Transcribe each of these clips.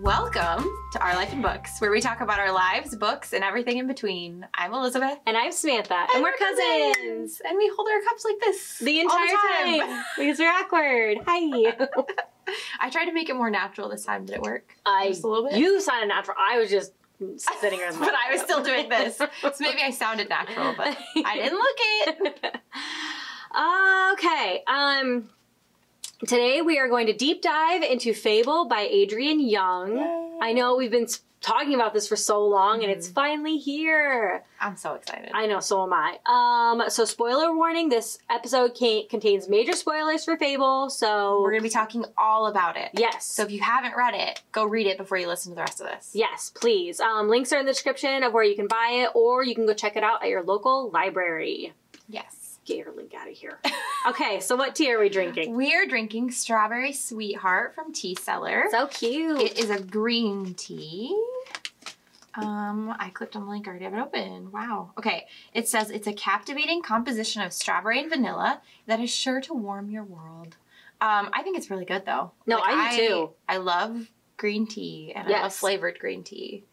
Welcome to Our Life in Books, where we talk about our lives, books, and everything in between. I'm Elizabeth. And I'm Samantha, and, And we're we're cousins. And we hold our cups like this The entire time. time. because we're awkward. Hi. I tried to make it more natural this time. Did it work? I, Just a little bit? You sounded natural. I was just sitting here. but I was still doing this. So maybe I sounded natural, but I didn't look it. okay. Um, today we are going to deep dive into Fable by Adrienne Young. I know we've been talking about this for so long, and it's finally here. I'm so excited. I know, so am I. Um, so spoiler warning: this episode contains major spoilers for Fable. So We're going to be talking all about it. yes, So if you haven't read it, go read it before you listen to the rest of this. Yes, please. Um, links are in the description of where you can buy it, or you can go check it out at your local library. Yes. Get your link out of here. okay, so what tea are we drinking? We are drinking Strawberry Sweetheart from Tea Cellar. So cute. It is a green tea. Um, I clicked on the link, I already have it open. Wow. Okay. It says it's a captivating composition of strawberry and vanilla that is sure to warm your world. Um, I think it's really good though. No, I do too. I love green tea and I love flavored green tea.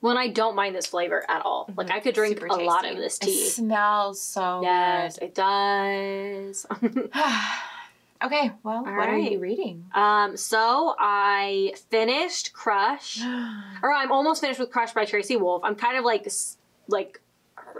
When I don't mind this flavor at all. Like I could drink Mm-hmm. Super a lot of this tea. It smells so Yes, it does. okay, well, what are you reading? um, so I finished Crush, or I'm almost finished with Crush by Tracy Wolff. I'm kind of like, like,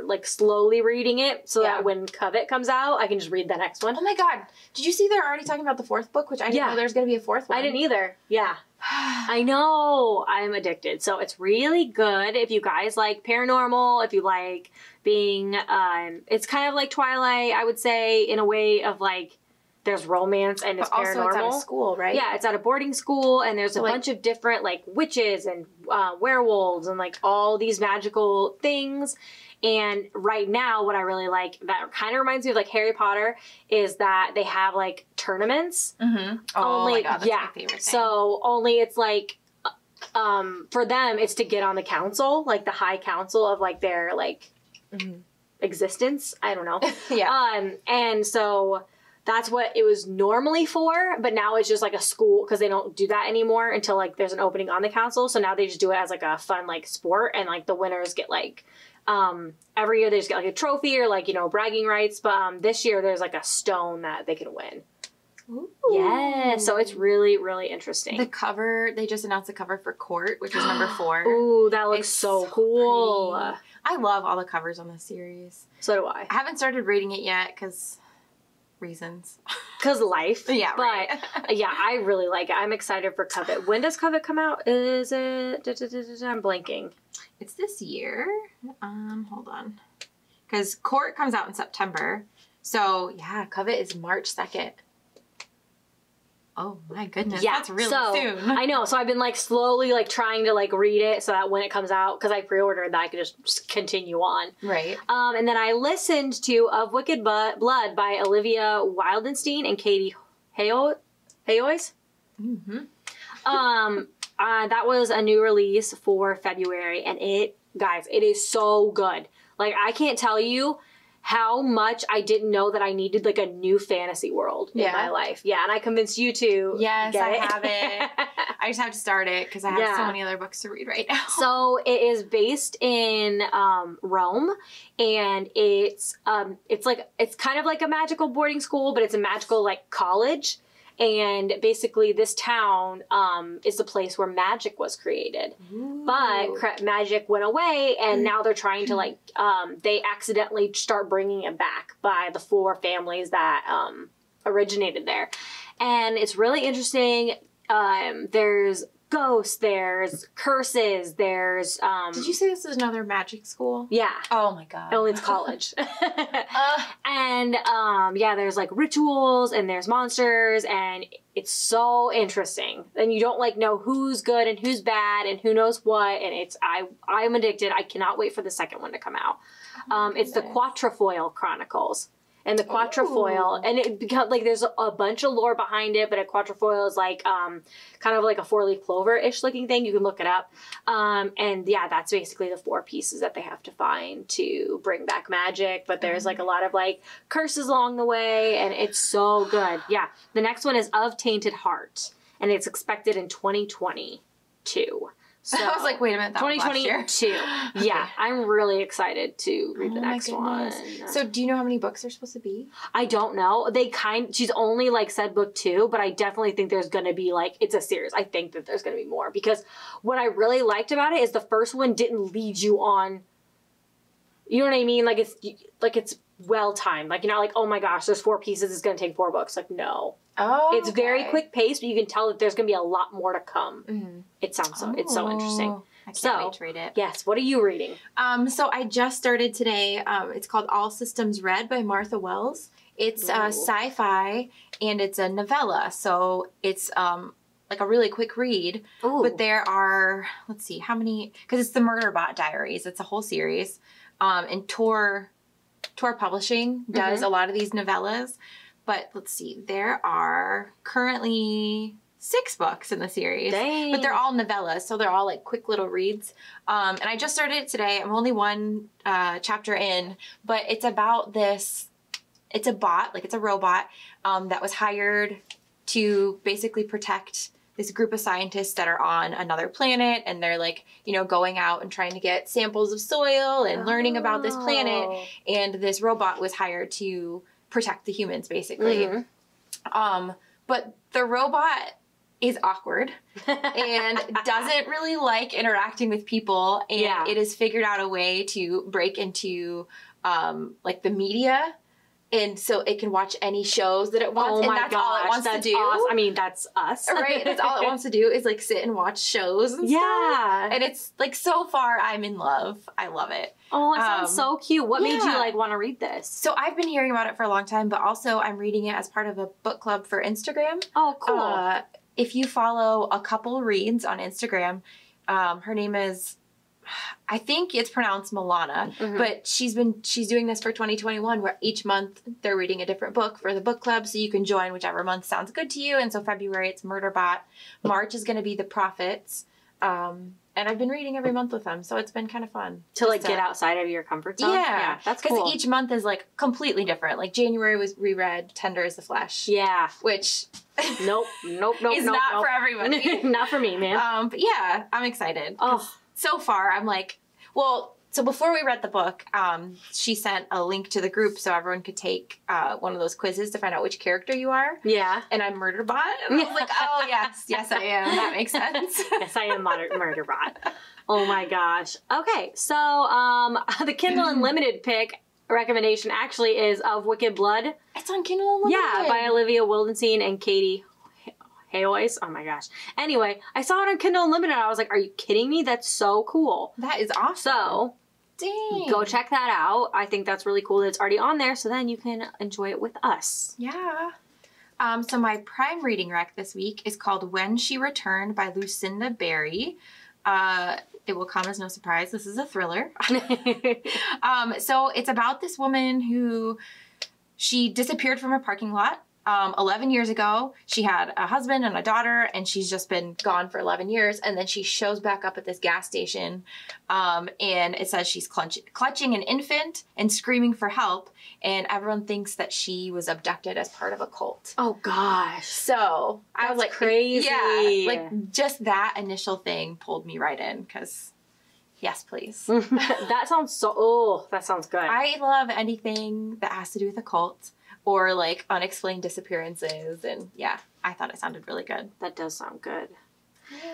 like slowly reading it so Yeah. that when Covet comes out, I can just read the next one. Oh my god. Did you see they're already talking about the fourth book, which I didn't Yeah. know there's gonna be a fourth one. I didn't either. Yeah. I know. I'm addicted. So it's really good if you guys like paranormal, if you like being um it's kind of like Twilight, I would say, in a way of like there's romance and it's But also it's out of paranormal. school, right? Yeah, it's at a boarding school, and there's So, a like- bunch of different like witches and uh, werewolves and like all these magical things. And right now, what I really like that kind of reminds me of like Harry Potter is that they have like tournaments Mm-hmm. Oh only my god, that's yeah. my favorite thing. So only it's like uh, um for them it's to get on the council, like the high council of like their like Mhm. existence. I don't know. yeah. um and so that's what it was normally for, but now it's just like a school because they don't do that anymore until like there's an opening on the council. So now they just do it as like a fun like sport and like the winners get like um every year they just get like a trophy or like you know bragging rights but um this year there's like a stone that they can win Ooh. yeah so it's really really interesting the cover. They just announced the cover for Court, which is number four. Ooh, that looks It's so, so cool. pretty. I love all the covers on this series. So do I. I haven't started reading it yet because reasons. Cause life. yeah, But right. yeah, I really like it. I'm excited for Covet. When does Covet come out? Is it? da, da, da, I'm blanking. It's this year. Um, hold on, because Court comes out in September. So yeah, Covet is March second. Oh my goodness, yeah, that's really so, soon. I know. So I've been like slowly like trying to like read it so that when it comes out, because I pre-ordered that I could just continue on. right. Um, and then I listened to Of Wicked Blood by Olivia Wildenstein and Katie Hayo- Hayoz. Mm-hmm. um uh, that was a new release for february and it guys it is so good like i can't tell you how much i didn't know that i needed like a new fantasy world in my life yeah and i convinced you to Yes, get I it. have it. I just have to start it because I have so many other books to read right now. so it is based in um, Rome, and it's um, it's like it's kind of like a magical boarding school, but it's a magical like college. And basically, this town um, is the place where magic was created. But cra- magic went away, and now they're trying to like um, they accidentally start bringing it back by the four families that um, originated there, and it's really interesting. Um, there's ghosts, there's curses, there's um, Did you say this is another magic school? yeah. Oh my god. Only it's college. Uh, and um, yeah, there's like rituals and there's monsters and it's so interesting. And you don't like know who's good and who's bad and who knows what. And it's I I'm addicted. I cannot wait for the second one to come out. Um, it's the. Quatrefoil Chronicles. And the quatrefoil, Ooh. and it becomes like there's a bunch of lore behind it, but a quatrefoil is like um, kind of like a four leaf clover ish looking thing. You can look it up. Um, and yeah, that's basically the four pieces that they have to find to bring back magic. But there's like a lot of like curses along the way, and it's so good. Yeah. The next one is Of Tainted Heart, and it's expected in 2020 two. So I was like, wait a minute, that was last year. 2022. Yeah, I'm really excited to read the Oh my next one. So, do you know how many books there's supposed to be? I don't know. They kind she's only like said book two, but I definitely think there's gonna be like it's a series. I think that there's gonna be more because what I really liked about it is the first one didn't lead you on. You know what I mean? Like it's like it's well timed. Like you're not like oh my gosh, there's four pieces. It's gonna take four books. Like no, Oh, it's very quick paced, but you can tell that there's gonna be a lot more to come. Mhm. It sounds so it's so interesting. Oh, I can't So- wait to read it. Yes. What are you reading? Um, so I just started today. Um, it's called All Systems Red by Martha Wells. It's uh, sci-fi and it's a novella, so it's um, like a really quick read. Ooh. But there are, let's see, how many? Because it's the Murderbot Diaries. It's a whole series, um, and Tor, Tor Publishing does a lot of these novellas. But let's see, there are currently six books in the series. Dang. But they're all novellas, so they're all like quick little reads. Um, and I just started it today. I'm only one uh, chapter in, but it's about this. It's a bot, like it's a robot um, that was hired to basically protect this group of scientists that are on another planet, and they're like, you know, going out and trying to get samples of soil and learning about this planet. Oh. And this robot was hired to protect the humans, basically. Mhm. Um, but the robot is awkward and doesn't really like interacting with people and Yeah. it has figured out a way to break into um, like the media and so it can watch any shows that it wants oh and my that's gosh, all it wants that's to do awesome. I mean, that's us, right that's all it wants to do is like sit and watch shows and stuff Yeah. and it's like so far i'm in love i love it Oh, it sounds Um, so cute. What made you like want to read this? so i've been hearing about it for a long time but also i'm reading it as part of a book club for instagram Oh, cool. Uh, if you follow a couple reads on Instagram, um, her name is, I think it's pronounced Milana, Mhm. but she's been she's doing this for 2021, where each month they're reading a different book for the book club, so you can join whichever month sounds good to you. And so February it's Murderbot, March is going to be The Prophets, um, and I've been reading every month with them, so it's been kind of fun to like get outside of your comfort zone. Yeah, yeah that's because cool. each month is like completely different. Like January was reread Tender Is the Flesh, yeah. which Nope. Nope. Nope. is nope, not nope. for everybody. not for me, man. Um, but yeah, I'm excited. oh, So far, I'm like, well, so before we read the book, um, she sent a link to the group so everyone could take uh, one of those quizzes to find out which character you are. yeah. And I'm Murderbot. And I was like, oh, yes, yes, I am. That makes sense. yes, I am murder, murder bot. Oh my gosh. Okay, so um, the Kindle Unlimited pick recommendation actually is of Wicked Blood. it's on Kindle Unlimited. Yeah, by Olivia Wildenstein and Katie Hayoz. Oh my gosh. Anyway, I saw it on Kindle Unlimited. I was like, are you kidding me? That's so cool. That is awesome. So dang. go check that out. I think that's really cool that it's already on there, so then you can enjoy it with us. Yeah. Um, so my prime reading rec this week is called When She Returned by Lucinda Berry. Uh, it will come as no surprise. This is a thriller. Um, so it's about this woman who she disappeared from a parking lot um, 11 years ago. She had a husband and a daughter, and she's just been gone for 11 years. And then she shows back up at this gas station, um, and it says she's clutch- clutching an infant and screaming for help. And everyone thinks that she was abducted as part of a cult. oh gosh. So I was like, crazy. Yeah, like just that initial thing pulled me right in because, yes, please. that sounds so oh, that sounds good. I love anything that has to do with a cult or like unexplained disappearances. And yeah, I thought it sounded really good. that does sound good.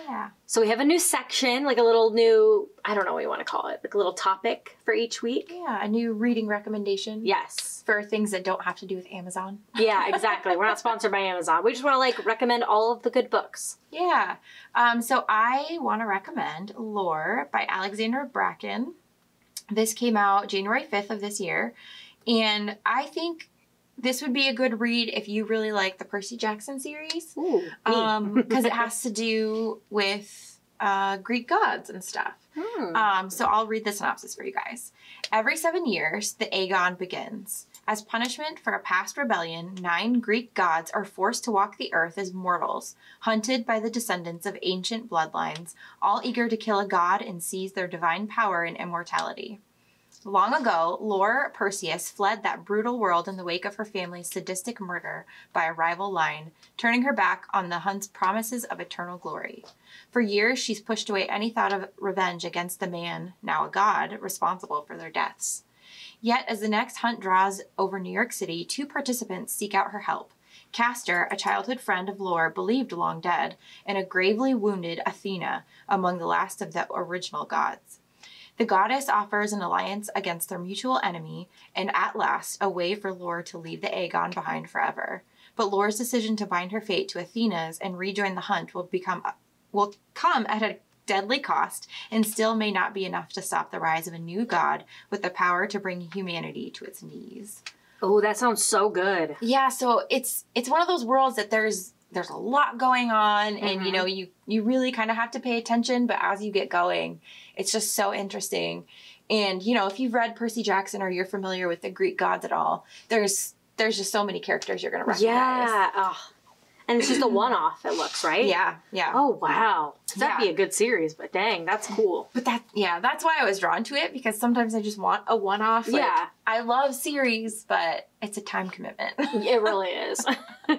Yeah. So we have a new section, like a little new, I don't know what you want to call it, like a little topic for each week. Yeah, a new reading recommendation Yes. for things that don't have to do with Amazon. Yeah, exactly. We're not sponsored by Amazon. We just want to like recommend all of the good books. Yeah. Um, so I want to recommend Lore by Alexandra Bracken. This came out January 5th of this year. And I think this would be a good read if you really like the Percy Jackson series. Ooh, Um, because it has to do with uh, Greek gods and stuff. Hmm. Um, so I'll read the synopsis for you guys. Every seven years, the Agon begins. As punishment for a past rebellion, nine Greek gods are forced to walk the earth as mortals, hunted by the descendants of ancient bloodlines, all eager to kill a god and seize their divine power and immortality. Long ago, Lore Perseus fled that brutal world in the wake of her family's sadistic murder by a rival line, turning her back on the hunt's promises of eternal glory. For years, she's pushed away any thought of revenge against the man, now a god, responsible for their deaths. Yet, as the next hunt draws over New York City, two participants seek out her help. Castor, a childhood friend of Lore believed long dead, and a gravely wounded Athena, among the last of the original gods. The goddess offers an alliance against their mutual enemy, and at last a way for Lore to leave the Agon behind forever. But Lore's decision to bind her fate to Athena's and rejoin the hunt will become will come at a deadly cost and still may not be enough to stop the rise of a new god with the power to bring humanity to its knees. Oh, that sounds so good. Yeah, so it's it's one of those worlds that there's there's a lot going on and you Mhm. know you you really kind of have to pay attention but as you get going it's just so interesting and you know if you've read percy jackson or you're familiar with the greek gods at all there's there's just so many characters you're gonna recognize Yeah. Oh. And it's just a one off, it looks, right? yeah yeah Oh, wow. That'd Yeah. be a good series, but dang, that's cool. but that yeah that's why i was drawn to it because sometimes i just want a one-off like, Yeah. i love series but it's a time commitment It really is.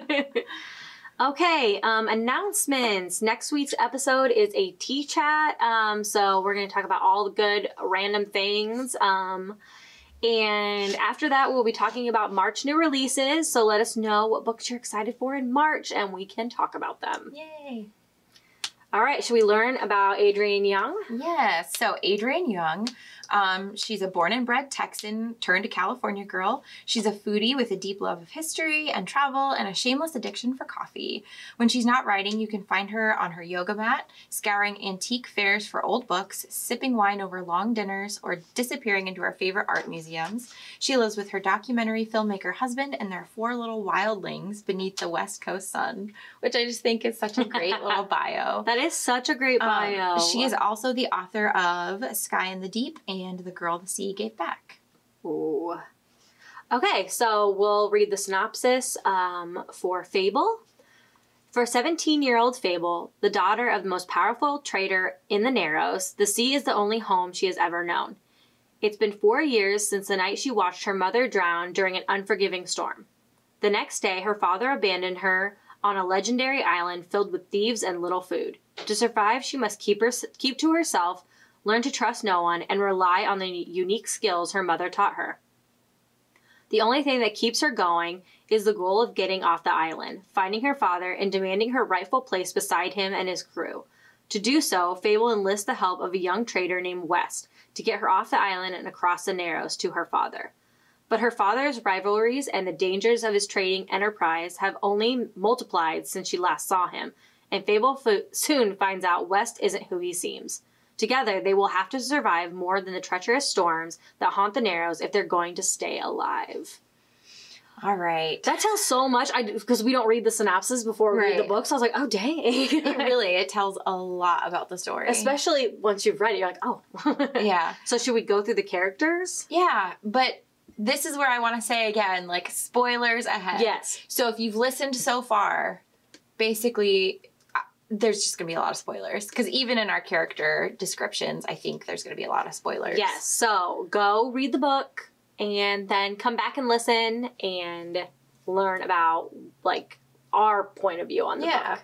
okay, um, announcements. Next week's episode is a tea chat. Um, so we're going to talk about all the good random things. Um, and after that, we'll be talking about March new releases. So let us know what books you're excited for in March and we can talk about them. yay All right, should we learn about Adrienne Young? Yes. So Adrienne Young, um, she's a born and bred Texan turned to California girl. She's a foodie with a deep love of history and travel and a shameless addiction for coffee. When she's not writing, you can find her on her yoga mat, scouring antique fairs for old books, sipping wine over long dinners, or disappearing into her favorite art museums. She lives with her documentary filmmaker husband and their four little wildlings beneath the West Coast sun, which I just think is such a great little bio. That is such a great Um, bio. she is also the author of Sky in the Deep and The Girl the Sea Gave Back. Ooh. Okay, so we'll read the synopsis um, for Fable. For 17 year old Fable, the daughter of the most powerful trader in the Narrows, the sea is the only home she has ever known. It's been four years since the night she watched her mother drown during an unforgiving storm. The next day, her father abandoned her on a legendary island filled with thieves and little food. To survive, she must keep, her, keep to herself, learn to trust no one, and rely on the unique skills her mother taught her. The only thing that keeps her going is the goal of getting off the island, finding her father, and demanding her rightful place beside him and his crew. To do so, Fable enlists the help of a young trader named West to get her off the island and across the Narrows to her father. But her father's rivalries and the dangers of his trading enterprise have only multiplied since she last saw him, and Fable soon finds out West isn't who he seems. Together, they will have to survive more than the treacherous storms that haunt the Narrows if they're going to stay alive. All right. That tells so much. I because we don't read the synopsis before we read the Right. books. I was like, oh dang. it really it tells a lot about the story. Especially once you've read it, you're like, oh. yeah. So should we go through the characters? Yeah, but this is where I want to say again, like spoilers ahead. Yes. So if you've listened so far, basically there's just going to be a lot of spoilers because even in our character descriptions, I think there's going to be a lot of spoilers. Yes. So go read the book and then come back and listen and learn about like our point of view on the Yeah. book.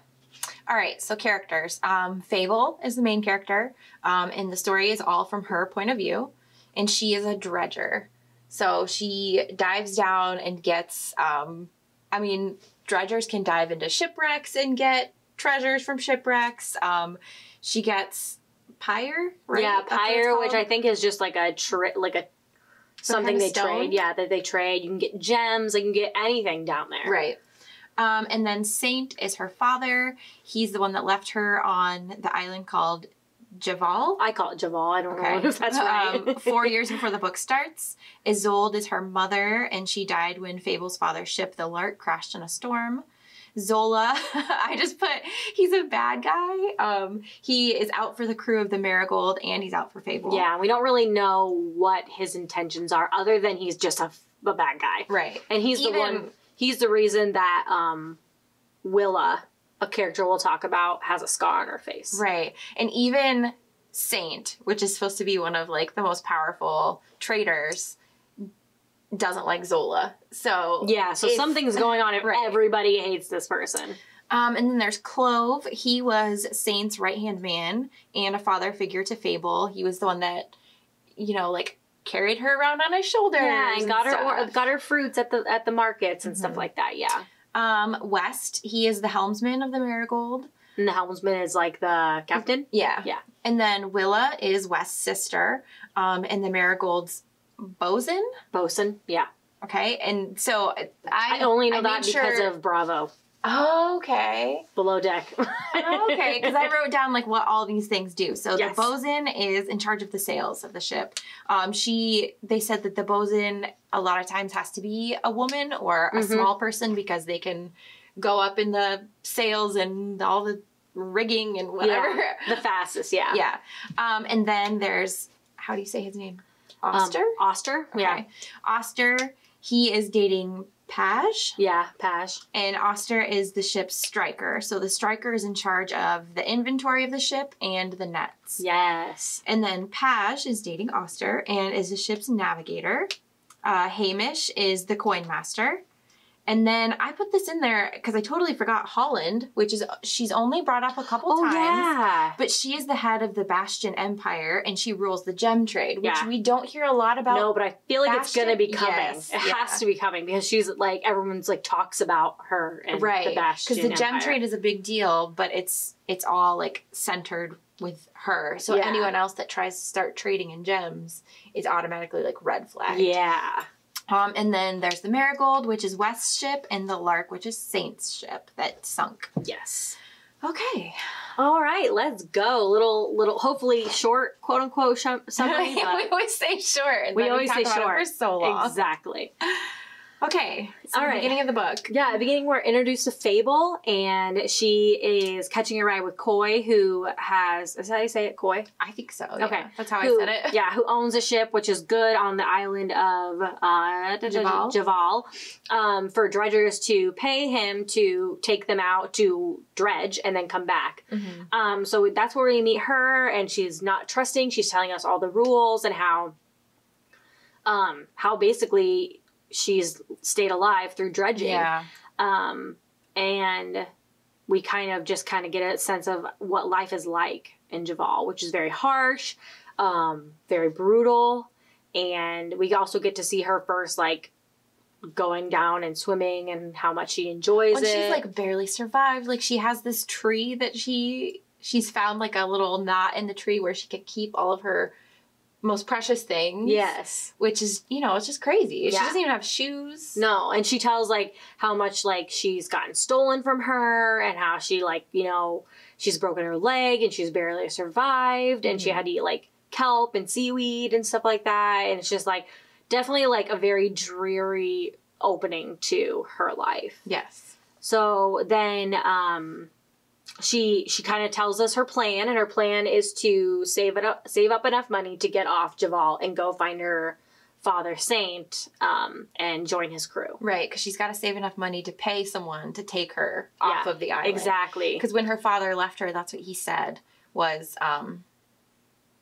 All right, so characters. Um, Fable is the main character, um, and the story is all from her point of view, and she is a dredger. So she dives down and gets. Um, I mean, dredgers can dive into shipwrecks and get treasures from shipwrecks. Um, she gets pyre, right? Yeah, That's pyre, which I think is just like a tra- like a Some something kind they stone? trade. Yeah, that they trade. You can get gems. You can get anything down there. Right. Um, and then Saint is her father. He's the one that left her on the island called Javal. I call it Javal. I don't know if that's right. Um, four years before the book starts, Isolde is her mother, and she died when Fable's father's ship, the Lark, crashed in a storm. Zola, I just put, he's a bad guy. Um, he is out for the crew of the Marigold, and he's out for Fable. yeah, we don't really know what his intentions are, other than he's just a, a bad guy, Right. and he's the one. He's the reason that um, Willa, a character we'll talk about, has a scar on her face. Right. And even Saint, which is supposed to be one of like the most powerful traders, doesn't like Zola. So Yeah, so something's going on and Right. everybody hates this person. Um, and then there's Clove. He was Saint's right hand man and a father figure to Fable. He was the one that, you know, like carried her around on his shoulders. Yeah, and got her stuff. got her fruits at the at the markets and stuff Mhm. like that. Yeah, Um, West. He is the helmsman of the Marigold. and the helmsman is like the captain. Yeah. Yeah. And then Willa is West's sister. Um, and the Marigold's bosun. Bosun. Yeah, Okay. And so I, I, only know I that because sure- of Bravo Oh, okay. below deck. okay, because I wrote down like what all these things do. So Yes. the bosun is in charge of the sails of the ship. Um, she they said that the bosun a lot of times has to be a woman or a Mhm. small person because they can go up in the sails and all the rigging and whatever. the fastest. Yeah. Yeah. Um, and then there's how do you say his name? Um, Auster. Auster. Yeah. Auster. He is dating Paj. Yeah. Pash. And Auster is the ship's striker. So the striker is in charge of the inventory of the ship and the nets. Yes. And then Paj is dating Auster and is the ship's navigator. Uh, Hamish is the coin master. And then I put this in there because I totally forgot Holland, which is she's only brought up a couple Oh times. yeah. But she is the head of the Bastion Empire and she rules the gem trade, which Yeah. we don't hear a lot about. No, but I feel like it's gonna be coming. Yes, it yeah. has to be coming because she's like everyone's like talks about her and right the Bastion because the gem Empire. trade is a big deal but it's it's all like centered with her so Yeah. anyone else that tries to start trading in gems is automatically like red flag Yeah. Um and then there's the marigold which is west's ship and the lark which is saint's ship that sunk Yes. okay All right, let's go. Little, little, hopefully short, quote unquote, sh- summary. we always say short We always say short. for so long exactly. Okay so All the beginning of the book Yeah, the beginning we're introduced to Fable, and she is catching a ride with Koy, who has is that how you say it, Koy? i think so Okay. yeah. that's how who, i said it Yeah, who owns a ship which is good on the island of uh, Javal. Javal um, for dredgers to pay him to take them out to dredge and then come back. Mhm. Um, so that's where we meet her, and she's not trusting. She's telling us all the rules and how, um, how basically she's stayed alive through dredging. yeah Um, and we kind of just kind of get a sense of what life is like in Javal, which is very harsh, um, very brutal, and we also get to see her first like going down and swimming and how much she enjoys when it. she's like barely survived like she has this tree that she she's found like a little knot in the tree where she could keep all of her most precious things yes. which is you know it's just crazy she doesn't even have shoes No, and she tells like how much like she's gotten stolen from her and how she like, you know, she's broken her leg and she's barely survived and she Mhm. had to eat like kelp and seaweed and stuff like that and it's just like definitely like a very dreary opening to her life. yes So then um she she kind of tells us her plan and her plan is to save it up save up enough money to get off Javal and go find her father saint um and join his crew. right because she's got to save enough money to pay someone to take her off Yeah, of the island Exactly. because when her father left her that's what he said was um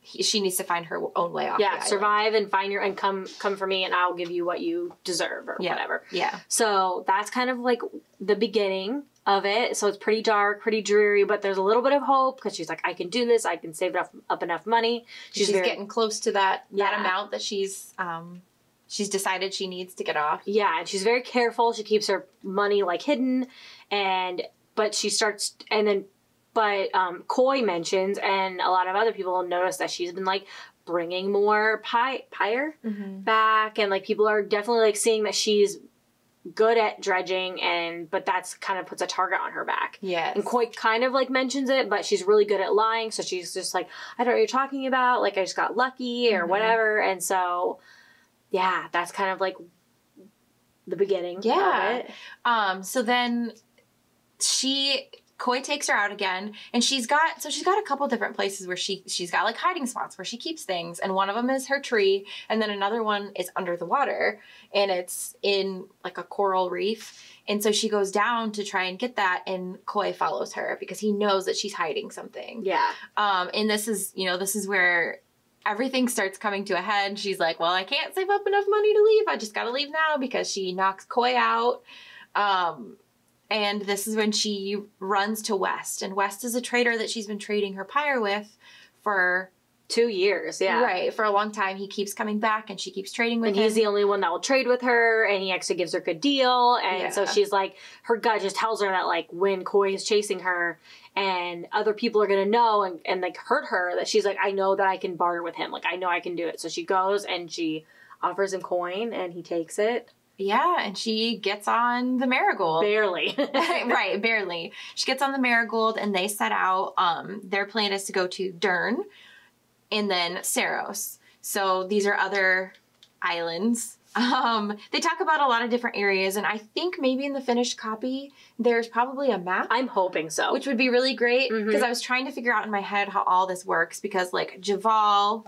he, she needs to find her own way off Yeah, survive and find your and come come for me and I'll give you what you deserve or Yeah. whatever. yeah So that's kind of like the beginning of it. So it's pretty dark, pretty dreary, but there's a little bit of hope because she's like, I can do this. I can save up, up enough money. she's, very- getting close to that that amount that she's um she's decided she needs to get off Yeah, and she's very careful. She keeps her money like hidden, and but she starts and then, but um, Koy mentions, and a lot of other people notice that she's been like bringing more pie pyre mm-hmm. back, and like people are definitely like seeing that she's good at dredging, and but that's kind of puts a target on her back. Yeah. And Koy kind of like mentions it, but she's really good at lying. So she's just like, I don't know what you're talking about. Like, I just got lucky or Mhm. whatever. And so, yeah, that's kind of like the beginning Yeah. of it. Um, so then she Koy takes her out again, and she's got so she's got a couple different places where she she's got like hiding spots where she keeps things, and one of them is her tree, and then another one is under the water, and it's in like a coral reef. And so she goes down to try and get that, and Koy follows her because he knows that she's hiding something. Yeah. Um, and this is, you know, this is where everything starts coming to a head. She's like, well, I can't save up enough money to leave. I just got to leave now because she knocks Koy out. Um, and this is when she runs to West. And West is a trader that she's been trading her pyre with for Two years, yeah. right for a long time. He keeps coming back, and she keeps trading with And him. he's the only one that will trade with her, and he actually gives her a good deal. And so she's like, her gut just tells her that, like, when Koy is chasing her and other people are going to know and, and, like, hurt her, that she's like, I know that I can barter with him. Like, I know I can do it. So she goes and she offers him coin, and he takes it. Yeah, and she gets on the marigold. Barely. right, barely. She gets on the marigold and they set out. Um, their plan is to go to Dern and then Ceros. So these are other islands. Um, they talk about a lot of different areas, and I think maybe in the finished copy there's probably a map. I'm hoping so. which would be really great because Mhm. I was trying to figure out in my head how all this works because like Javal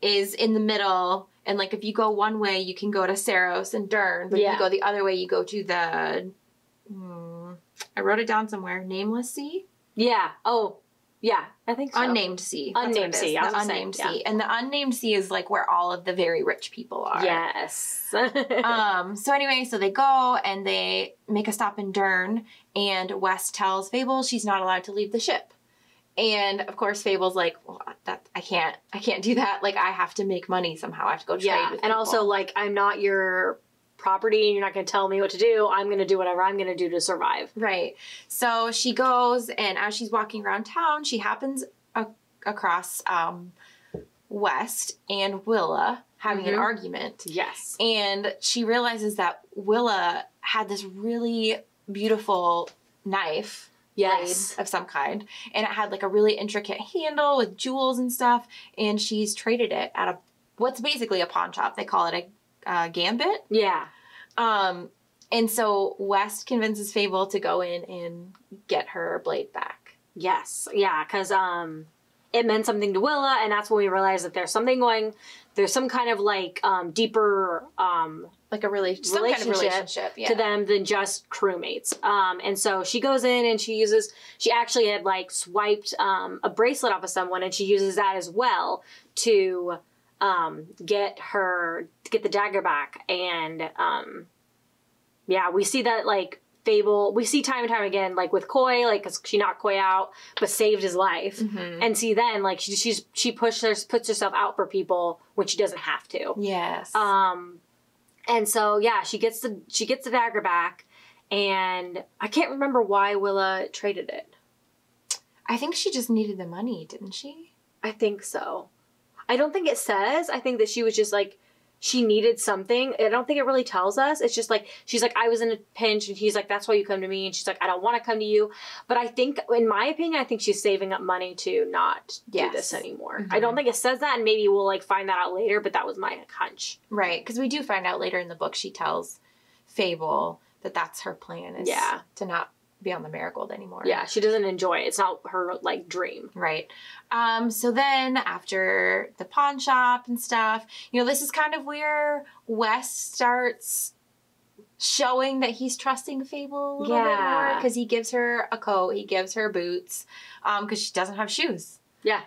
is in the middle and like if you go one way you can go to Ceros and Dern but if you go the other way you go to the hmm, I wrote it down somewhere nameless sea yeah. Oh, yeah. I think so. unnamed sea Unnamed it is, sea, I the gonna say, unnamed yeah. sea and the unnamed sea is like where all of the very rich people are Yes. um, so anyway, so they go and they make a stop in Dern, and West tells Fable she's not allowed to leave the ship. And of course, Fable's like, well, that I can't, I can't do that. Like, I have to make money somehow. I have to go trade yeah. with And people." also, like, I'm not your property and you're not going to tell me what to do. I'm going to do whatever I'm going to do to survive. right. So she goes, and as she's walking around town, she happens a- across um, West and Willa having an Mhm. argument. Yes. and she realizes that Willa had this really beautiful knife Yes. of some kind and it had like a really intricate handle with jewels and stuff and she's traded it at a what's basically a pawn shop they call it a uh, gambit Yeah. um and so west convinces fable to go in and get her blade back Yes. Yeah. Because um, it meant something to Willa, and that's when we realized that there's something going. There's some kind of like um, deeper um, like a really some kind of Relationship relationship yeah. to them than just crewmates. Um, and so she goes in and she uses. She actually had like swiped um, a bracelet off of someone, and she uses that as well to um, get her to get the dagger back. And um, yeah, we see that like Fable. We see time and time again, like with Koy, like 'cause she knocked Koy out, but saved his life. Mhm. And see then, like she, she's she pushes puts herself out for people when she doesn't have to. yes Um, and so yeah, she gets the she gets the dagger back, and I can't remember why Willa traded it. i think she just needed the money didn't she I think so. I don't think it says. I think that she was just like she needed something. I don't think it really tells us. It's just like she's like I was in a pinch, and he's like that's why you come to me, and she's like I don't want to come to you. But I think, in my opinion, I think she's saving up money to not Yes. do this anymore. Mhm. I don't think it says that, and maybe we'll like find that out later. But that was my hunch. Right, because we do find out later in the book she tells Fable that that's her plan is Yeah. to not be on the marigold anymore. Yeah, she doesn't enjoy it. It's not her like dream. Right. Um, so then after the pawn shop and stuff, you know, this is kind of where West starts showing that he's trusting Fable a little bit more Yeah. because he gives her a coat, he gives her boots, um, because she doesn't have shoes. Yeah.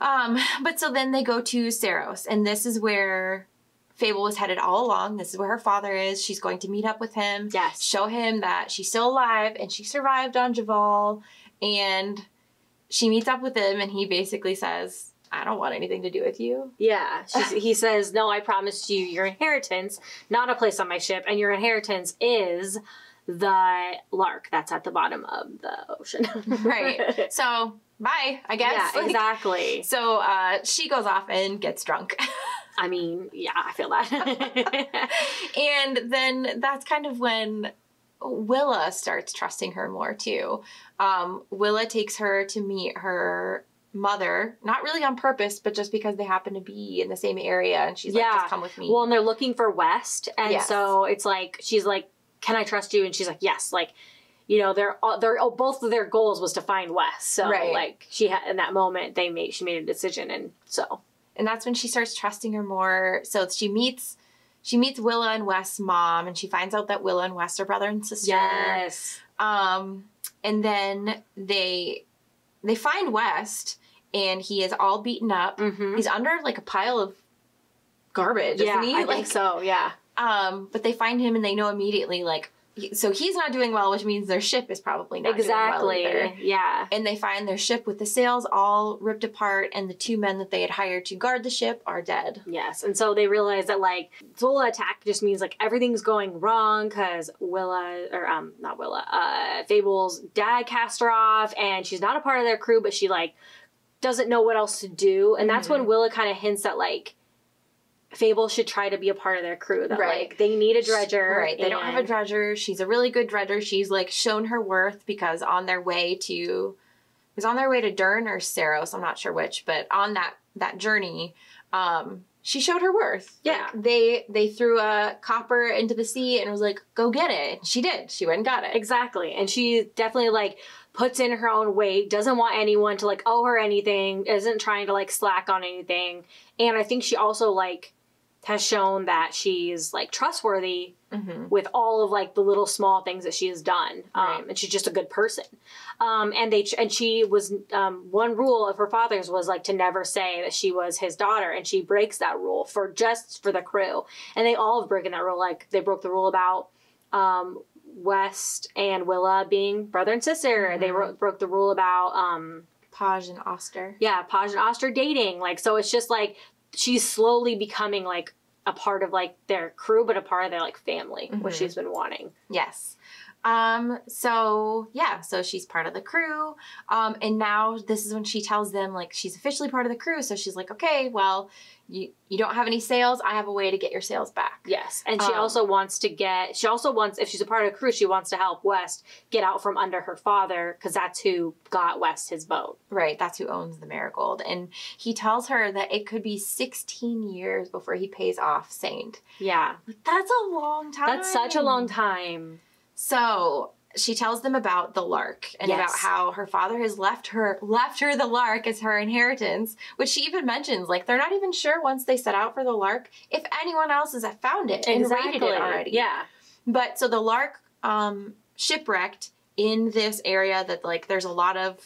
Um, but so then they go to Ceros, and this is where Fable was headed all along. This is where her father is. She's going to meet up with him, Yes. show him that she's still alive and she survived on Javal. And she meets up with him, and he basically says, I don't want anything to do with you. Yeah. He says, No, I promised you your inheritance, not a place on my ship, and your inheritance is the lark that's at the bottom of the ocean. Right. So, bye, I guess. Yeah, Like, exactly. So uh, she goes off and gets drunk. I mean, yeah, I feel that. and then that's kind of when Willa starts trusting her more too. Um, Willa takes her to meet her mother, not really on purpose, but just because they happen to be in the same area, and she's like, "Just come with me." well, and they're looking for West, and Yes. so it's like she's like, "Can I trust you?" And she's like, "Yes." Like, you know, their their oh, both of their goals was to find West, So Right. like she had in that moment they made she made a decision, and so and that's when she starts trusting her more. So she meets she meets Willa and West's mom, and she finds out that Willa and West are brother and sister. yes, Um, and then they they find West, and he is all beaten up. mm-hmm. He's under like a pile of garbage, yeah, isn't he? I like, think so. Yeah, um, but they find him, and they know immediately like. So he's not doing well, which means their ship is probably not exactly. doing well either. yeah, And they find their ship with the sails all ripped apart, and the two men that they had hired to guard the ship are dead. yes, and so they realize that like Zola attack just means like everything's going wrong because Willa or um not Willa, uh, Fable's dad cast her off, and she's not a part of their crew, but she like doesn't know what else to do, and that's when Willa kind of hints that like. Fable should try to be a part of their crew. That Right. like they need a dredger. Right. They don't have a dredger. She's a really good dredger. She's like shown her worth because on their way to it was on their way to Dern or Ceros, I'm not sure which, but on that that journey, um, she showed her worth. Yeah. Like, they they threw a copper into the sea and was like, go get it. And she did. She went and got it. Exactly. And she definitely like puts in her own weight, doesn't want anyone to like owe her anything, isn't trying to like slack on anything. And I think she also like has shown that she's like trustworthy Mhm. with all of like the little small things that she has done. Um, Right. and she's just a good person. Um, and they and she was um, one rule of her father's was like to never say that she was his daughter, and she breaks that rule for just for the crew. And they all have broken that rule. Like they broke the rule about um, West and Willa being brother and sister. They Mhm. ro- broke the rule about um, Paj and Auster. yeah, Paj and Auster dating. Like, so it's just like she's slowly becoming like a part of like their crew, but a part of their like family, which Mhm. she's been wanting. Yes. Um, so yeah, so she's part of the crew. Um, and now this is when she tells them like she's officially part of the crew. So she's like, okay, well, you you don't have any sales. I have a way to get your sales back. Yes, and she Um, also wants to get. She also wants, if she's a part of the crew, she wants to help West get out from under her father because that's who got West his boat. Right, that's who owns the Marigold. And he tells her that it could be 16 years before he pays off Saint. Yeah, that's a long time. that's such a long time. So she tells them about the lark and Yes. about how her father has left her left her the lark as her inheritance, which she even mentions like they're not even sure once they set out for the lark if anyone else has found it and rated it already. Yeah, But so the lark um shipwrecked in this area that like there's a lot of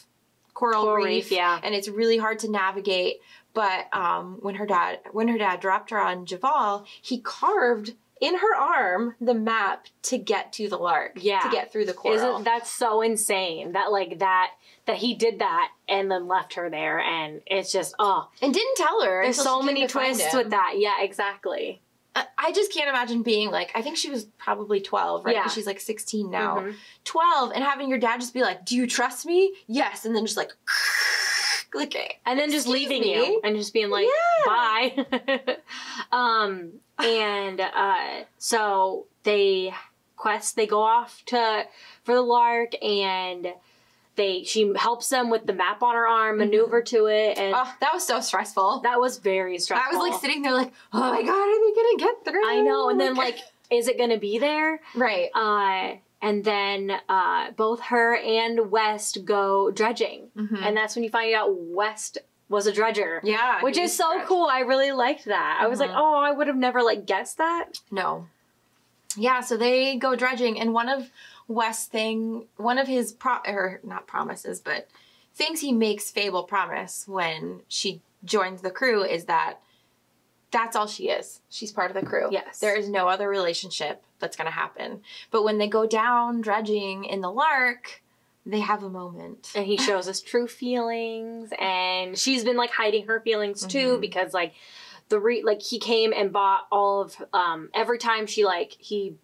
coral, Coral reef, reef, yeah. and it's really hard to navigate. But um when her dad when her dad dropped her on Javal, he carved in her arm the map to get to the lark. Yeah. To get through the coral. isn't that so insane? That like that that he did that and then left her there, and it's just oh, and didn't tell her. there's so many to twists with that. Yeah, exactly. I- I just can't imagine being like I think she was probably 12, right? Yeah. she's like 16 now. Mhm. 12 and having your dad just be like, "Do you trust me?" Yes, and then just like like and then just Excuse leaving me? you and just being like Yeah. bye um and uh so they quest they go off to for the lark and they she helps them with the map on her arm maneuver to it and Oh, that was so stressful. that was very stressful. I was like sitting there like, "Oh my god, are they going to get through?" i know and then like is it gonna be there right. uh and then uh both her and west go dredging Mhm. and that's when you find out west was a dredger yeah, which is so stretched. cool. I really liked that. I was like, Mhm. oh, I would have never like guessed that. No. Yeah, so they go dredging, and one of Wes' thing, one of his pro or not promises, but things he makes Fable promise when she joins the crew is that that's all she is. She's part of the crew. Yes. There is no other relationship that's going to happen. But when they go down dredging in the Lark, they have a moment. And he shows us true feelings, and she's been like hiding her feelings too Mhm. because like the re like he came and bought all of um every time she like he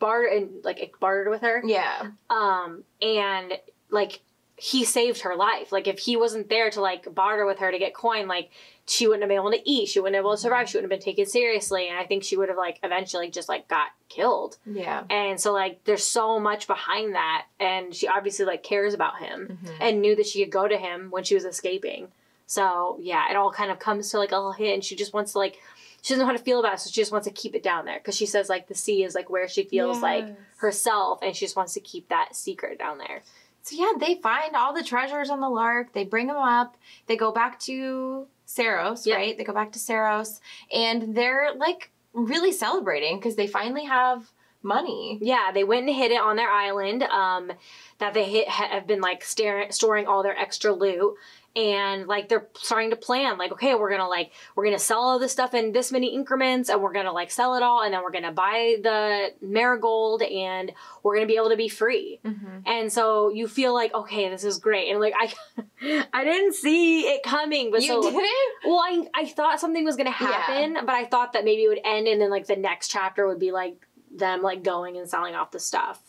bartered and like bartered with her Yeah. um and like he saved her life. Like if he wasn't there to like barter with her to get coin like she wouldn't have been able to eat. She wouldn't have been able to survive. She wouldn't have been taken seriously. And i think she would have like eventually just like got killed. Yeah. and so like there's so much behind that. And she obviously like cares about him Mhm. and knew that she could go to him when she was escaping. So yeah it all kind of comes to like a little hit. And she just wants to like she doesn't know how to feel about it, so she just wants to keep it down there. Because she says like the sea is like where she feels like herself, and she just wants to keep that secret down there. So yeah, they find all the treasures on the Lark. They bring them up. They go back to Ceros, Yep. right? They go back to Ceros, and they're like really celebrating because they finally have money. Yeah, they went and hid it on their island. Um, that they hit, have been like staring, storing all their extra loot, and like they're starting to plan. Like, okay, we're gonna like we're gonna sell all this stuff in this many increments, and we're gonna like sell it all, and then we're gonna buy the marigold, and we're gonna be able to be free. Mm-hmm. And so you feel like, okay, this is great, and like I, I didn't see it coming, but You so didn't? well, I I thought something was gonna happen, but I thought that maybe it would end, and then like the next chapter would be like them like going and selling off the stuff.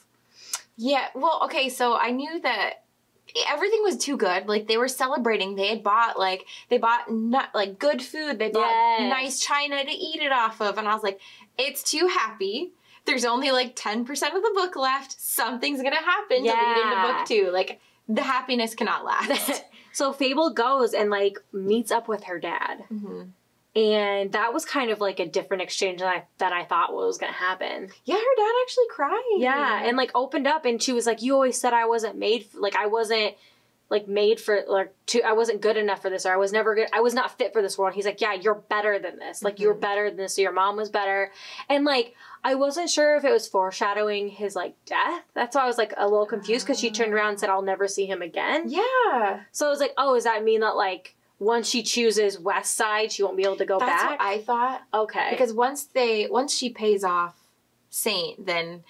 Yeah. Well, okay. So I knew that everything was too good. Like they were celebrating. They had bought like they bought nut like good food. They bought Yes. nice china to eat it off of, and I was like, it's too happy. There's only like ten percent of the book left. Something's gonna happen to lead Yeah. into book two. Like the happiness cannot last. so Fable goes and like meets up with her dad, hmm and that was kind of like a different exchange that I that I thought was gonna happen. Yeah, her dad actually cried. Yeah, and like opened up, and she was like, "You always said I wasn't made f- like I wasn't." Like made for like to I wasn't good enough for this or I was never good I was not fit for this world. He's like, Yeah, you're better than this. Like you're Mhm. better than this. Your mom was better. And like I wasn't sure if it was foreshadowing his like death. That's why I was like a little confused because she turned around and said, I'll never see him again. yeah. So I was like, Oh, does that mean that like once she chooses West Side, she won't be able to go That's back? what I thought. okay. Because once they once she pays off Saint, then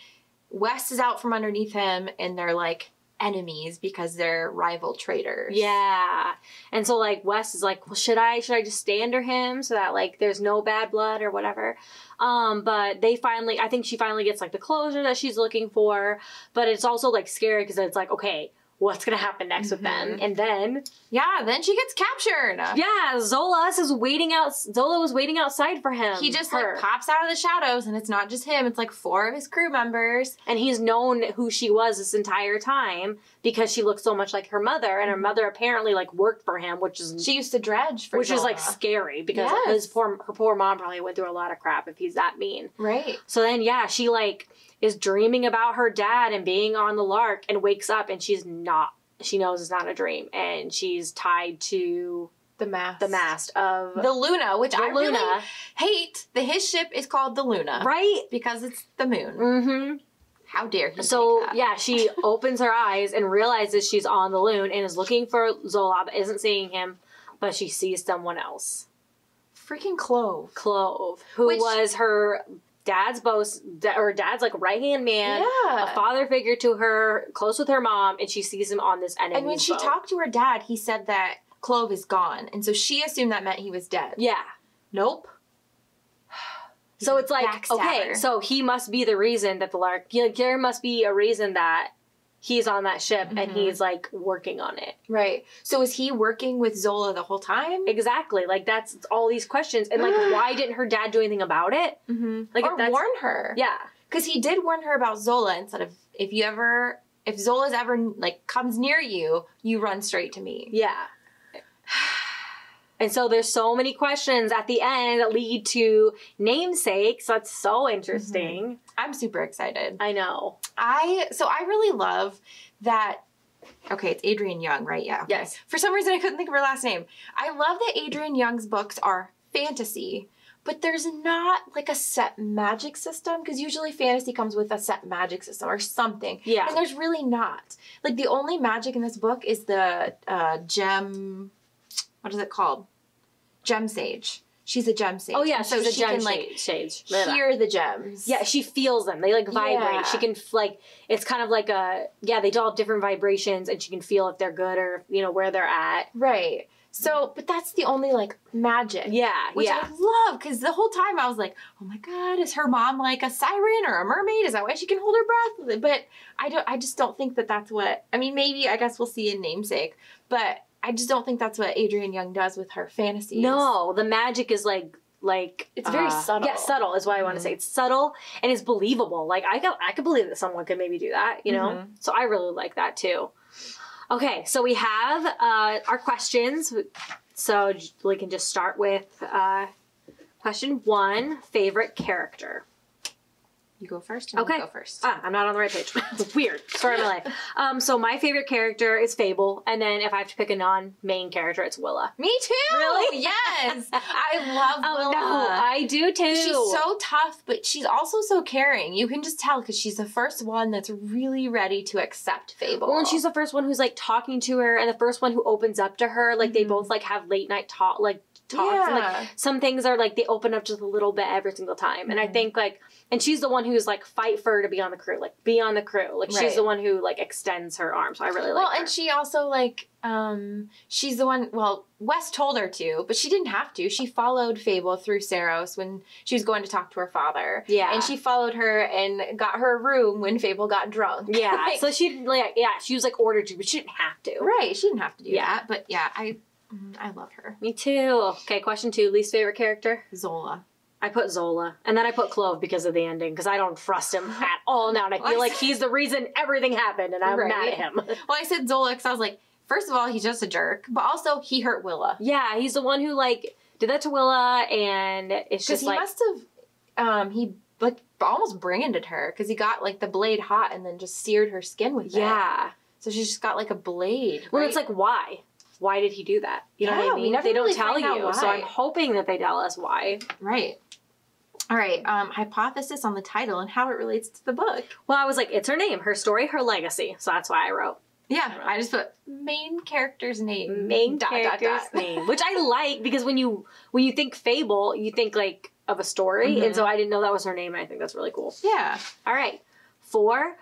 West is out from underneath him and they're like enemies because they're rival traders. Yeah. And so like West is like, well, should I should I just stay under him so that like there's no bad blood or whatever? Um, but they finally I think she finally gets like the closure that she's looking for, but it's also like scary because it's like, okay, what's gonna happen next with them? Mhm. And then Yeah, then she gets captured. yeah, Zolas is waiting out Zola was waiting outside for him. He just her. like pops out of the shadows and it's not just him, it's like four of his crew members. and he's known who she was this entire time because she looked so much like her mother and her Mhm. mother apparently like worked for him, which is She used to dredge for which is like scary because Yes. his poor her poor mom probably went through a lot of crap if he's that mean. Right. So then yeah, she like is dreaming about her dad and being on the lark and wakes up and she's not she knows it's not a dream and she's tied to The mast. the mast of The Luna, which the I Luna, really hate. The his ship is called the Luna. right? Because it's the moon. Mm-hmm. How dare he? So take that. yeah, she opens her eyes and realizes she's on the loon and is looking for Zola, but isn't seeing him, but she sees someone else. freaking Clove. Clove, who Which- was her dad's boss or dad's like right hand man, yeah. a father figure to her, close with her mom, and she sees him on this enemy. And when she talked to her dad, he said that Clove is gone. And so she assumed that meant he was dead. yeah. Nope. So it's like okay, so he must be the reason that the lark. Yeah, there must be a reason that he's on that ship and Mhm. he's like working on it. Right. So is he working with Zola the whole time? Exactly. Like that's all these questions and like why didn't her dad do anything about it? Mm-hmm. Like, or that's- warn her. Yeah. Because he did warn her about Zola instead of if you ever if Zola's ever like comes near you, you run straight to me. Yeah. And so there's so many questions at the end that lead to namesakes. That's so interesting. I'm super excited. I know. I so I really love that. Okay, it's Adrienne Young, right? Yeah. Yes. For some reason, I couldn't think of her last name. I love that Adrienne Young's books are fantasy, but there's not like a set magic system because usually fantasy comes with a set magic system or something. Yeah. And there's really not. Like the only magic in this book is the uh, gem. What is it called? Gem sage. She's a gem sage. Oh yeah, so she's a she gem can like shade. hear the gems. Yeah, she feels them. They like vibrate. Yeah. She can like it's kind of like a yeah. They all have different vibrations, and she can feel if they're good or you know where they're at. Right. So, but that's the only like magic. Yeah, Which yeah. I love because the whole time I was like, oh my god, is her mom like a siren or a mermaid? Is that why she can hold her breath? But I don't. I just don't think that that's what. I mean, maybe I guess we'll see in namesake, but I just don't think that's what Adrienne Young does with her fantasies. No, the magic is like like It's very uh, subtle. Yeah, subtle is what I want to say. It's subtle and it's believable. Like I could I could believe that someone could maybe do that. You know, Mhm. so I really like that too. Okay, so we have uh, our questions. So we can just start with uh, Question one: favorite character. You go first. And Okay. I'll go first. Ah, I'm not on the right page. Weird. Story of my life. Um, so my favorite character is Fable, and then if I have to pick a non-main character, it's Willa. Me too. Really? Yes. I love Oh Willa. no, I do too. She's so tough, but she's also so caring. You can just tell because she's the first one that's really ready to accept Fable. Well, and she's the first one who's like talking to her, and the first one who opens up to her. Like they Mhm. both like have late night talk, like talks, and like Yeah. some things are like they open up just a little bit every single time. And I Mhm. think like, and she's the one who's like fight for her to be on the crew, like be on the crew. Like Right. she's the one who like extends her arm. So I really like well, her. and she also like um she's the one. Well, Wes told her to, but she didn't have to. She followed Fable through Ceros when she was going to talk to her father. Yeah. and she followed her and got her room when Fable got drunk. yeah, Like, so she like yeah she was like ordered to, but she didn't have to. right. She didn't have to do Yeah. that, but yeah, I mm, I love her. Me too. Okay, question two: least favorite character. Zola. I put Zola, and then I put Clove because of the ending, because I don't trust him at all now, and I feel like he's the reason everything happened, and I'm mad at him. Well, I said Zola because I was like, first of all, he's just a jerk, but also he hurt Willa. yeah, he's the one who like did that to Willa, and it's just he like must have, um, he like almost branded her because he got like the blade hot and then just seared her skin with it. yeah. So she's just got like a blade. Well, right? it's like why? Why did he do that? You know what Yeah, I we mean? they don't really tell you, so. I'm hoping that they tell us why. right. All right. Um, hypothesis on the title and how it relates to the book. Well, I was like, it's her name, her story, her legacy, so that's why I wrote Yeah, I just put main character's name. main dot, dot, character's dot. name, which I like because when you when you think Fable, you think like of a story, Mhm. and so I didn't know that was her name. I think that's really cool. Yeah. All right, four.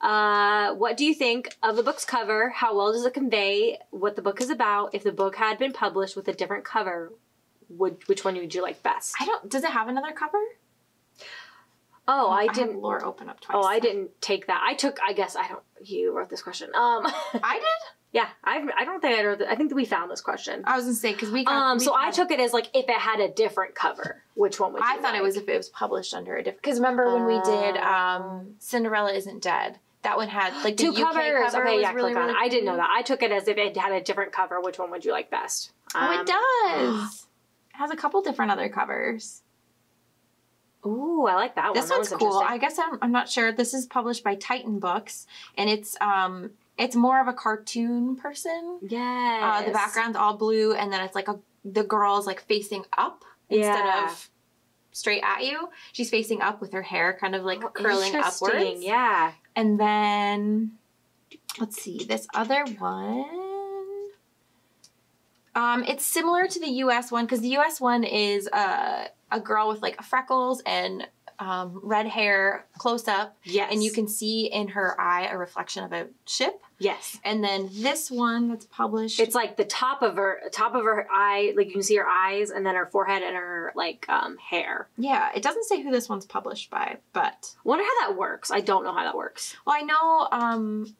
Uh, what do you think of the book's cover? How well does it convey what the book is about? If the book had been published with a different cover, would which one would you like best? I don't. Does it have another cover? Oh, I didn't. Lore open up twice. Oh, I didn't take that. I took. I guess I don't. You wrote this question. Um, I did. yeah, I. I don't think I wrote. The, I think that we found this question. I was gonna say because we got. Um, we so I took it as like if it had a different cover, which one would you I thought like? it was if it was published under a different. Because remember when we did Oh. um, Cinderella Isn't Dead? That one had like the two UK covers. cover okay, yeah, really, click on really it. I didn't know that. I took it as if it had a different cover. Which one would you like best? Oh, Um, it does. it has a couple different other covers. Ooh, I like that one. This that one's cool. I guess I'm, I'm not sure. This is published by Titan Books, and it's um it's more of a cartoon person. Yeah. Uh, the background's all blue, and then it's like a the girl's like facing up instead Yeah. of straight at you. She's facing up with her hair kind of like Oh, curling upwards. Yeah. And then let's see, this other one. Um, it's similar to the US one because the US one is uh, a girl with like freckles and um, red hair close up, Yes. and you can see in her eye a reflection of a ship. Yes. And then this one that's published, It's like the top of her top of her eye, like you can see her eyes, and then her forehead and her like um, hair. yeah, it doesn't say who this one's published by, but wonder how that works. I don't know how that works. well, I know um,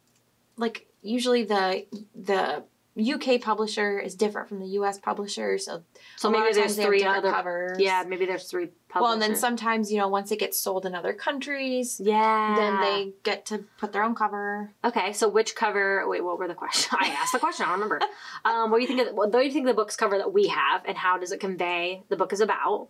like usually the the UK publisher is different from the US publisher, so So maybe there's three other covers. Yeah, maybe there's three. Publishers. Well, and then sometimes you know once it gets sold in other countries, Yeah. then they get to put their own cover. Okay, so which cover? Wait, what were the questions? I asked the question. I don't remember. Um, what do you think? Of, what do you think of the book's cover that we have, and how does it convey the book is about?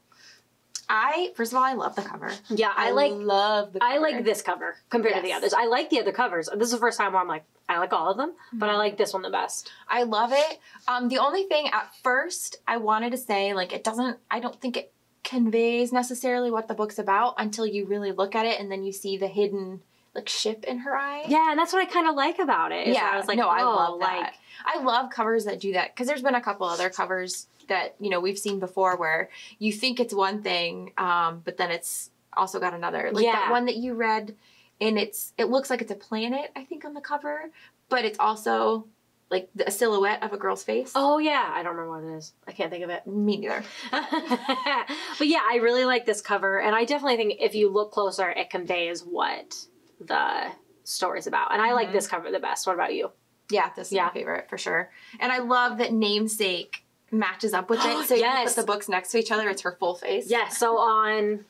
I first of all, I love the cover. Yeah, I, like. love the. Cover. I like this cover compared to the others. I like the other covers. This is the first time where I'm like, I like all of them, but Mm-hmm. I like this one the best. I love it. Um, the only thing at first I wanted to say, like, it doesn't. I don't think it conveys necessarily what the book's about until you really look at it and then you see the hidden like ship in her eye. Yeah, and that's what I kind of like about it. Yeah, I was like, no, oh, I love that. like I love covers that do that because there's been a couple other covers that you know we've seen before where you think it's one thing, um, but then it's also got another. Like Yeah. that one that you read, and it's it looks like it's a planet, I think, on the cover, but it's also like a silhouette of a girl's face. Oh yeah, I don't remember what it is. I can't think of it. me neither. but yeah, I really like this cover, and I definitely think if you look closer, it conveys what the story's about. And I like Mhm. this cover the best. What about you? Yeah, this is Yeah. my favorite for sure. And I love that namesake matches up with it. So Yes. you put the books next to each other, it's her full face. Yeah. So on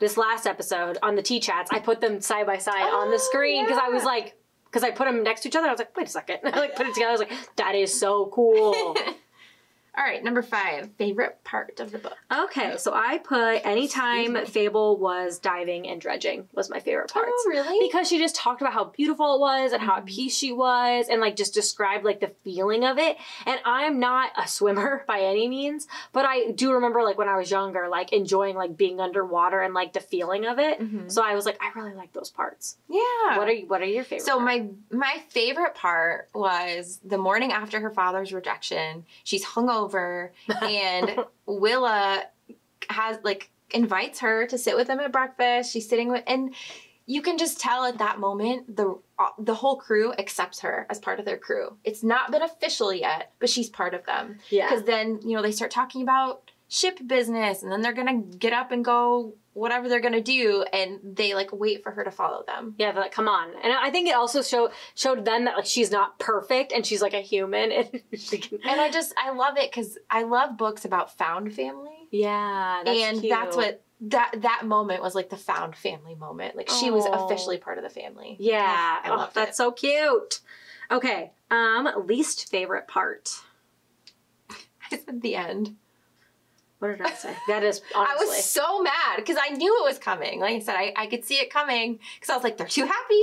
this last episode on the tea chats, I put them side by side on the Oh, screen because I was like, because I put them next to each other. I was like, wait a second. I like put it together. I was like, that is so cool. All right, number five, favorite part of the book. Okay, so I put anytime Fable was diving and dredging was my favorite part. Oh, really? Because she just talked about how beautiful it was and how at Mhm. peace she was and like just described like the feeling of it. And I'm not a swimmer by any means, but I do remember like when I was younger, like enjoying like being underwater and like the feeling of it. Mhm. So I was like, I really like those parts. yeah. What are you, what are your favorite? So parts? my my favorite part was the morning after her father's rejection. She's hungover, and Willa has like invites her to sit with them at breakfast. She's sitting with, and you can just tell at that moment the the whole crew accepts her as part of their crew. It's not been official yet, but she's part of them. yeah. Because then you know they start talking about ship business, and then they're gonna get up and go whatever they're gonna do, and they like wait for her to follow them. Yeah, they're like, come on. And I think it also show, showed them that like she's not perfect and she's like a human and And I just I love it because I love books about found family, Yeah, that's and cute. that's what that that moment was like the found family moment. Like she was officially part of the family. Yeah, I oh, that's it. so cute. Okay, um, least favorite part. I said the end. What did I say? that is honestly. I was so mad because I knew it was coming. Like I said, I, I could see it coming because I was like, they're too happy.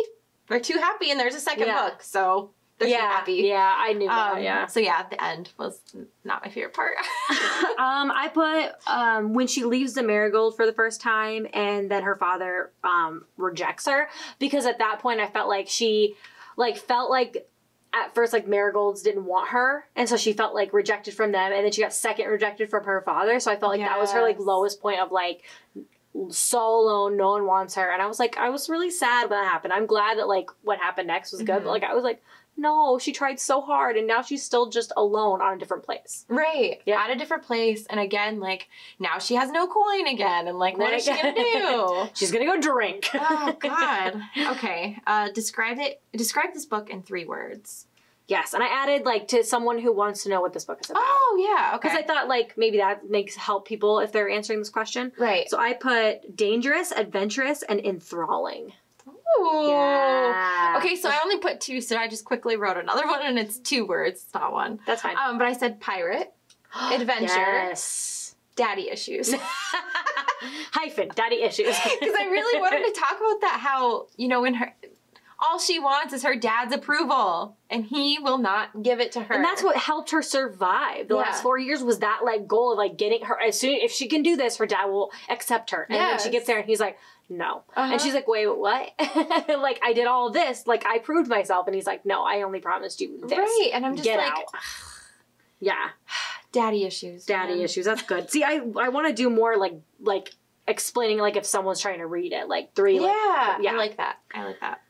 They're too happy, and there's a second Yeah. book, so they're yeah, too happy. yeah, I knew that. Um, Yeah. So yeah, the end was not my favorite part. um, I put um, when she leaves the marigold for the first time, and then her father um, rejects her because at that point I felt like she, like, felt like at first like marigolds didn't want her, and so she felt like rejected from them, and then she got second rejected from her father. So I felt like that was her like lowest point of like so alone, no one wants her, and I was like, I was really sad when that happened. I'm glad that like what happened next was good, Mhm. but like I was like. No, she tried so hard and now she's still just alone on a different place. right. Yeah. At a different place, and again, like now she has no coin again, and like what is she gonna do? She's gonna go drink. oh God. Okay. Uh, describe it. Describe this book in three words. yes, and I added like to someone who wants to know what this book is about. Oh yeah. Okay. Because I thought like maybe that makes help people if they're answering this question. right. So I put dangerous, adventurous, and enthralling. Ooh. Yeah. Okay, so I only put two, so I just quickly wrote another one, and it's two words. It's not one. That's fine. Um, but I said pirate, adventure, Yes. daddy issues. Hyphen, daddy issues. Because I really wanted to talk about that. How you know when her, all she wants is her dad's approval, and he will not give it to her. And that's what helped her survive the Yeah. last four years was that like goal of like getting her as soon if she can do this, her dad will accept her. And then she gets there and he's like, no. Uh-huh. And she's like, wait, what? like I did all this, like I proved myself, and he's like, no, I only promised you this. right, and I'm just Get like, out. Yeah, daddy issues, daddy man. issues. That's good. See, I I want to do more like like explaining like if someone's trying to read it, like three. Yeah, like, yeah. I like that. I like that.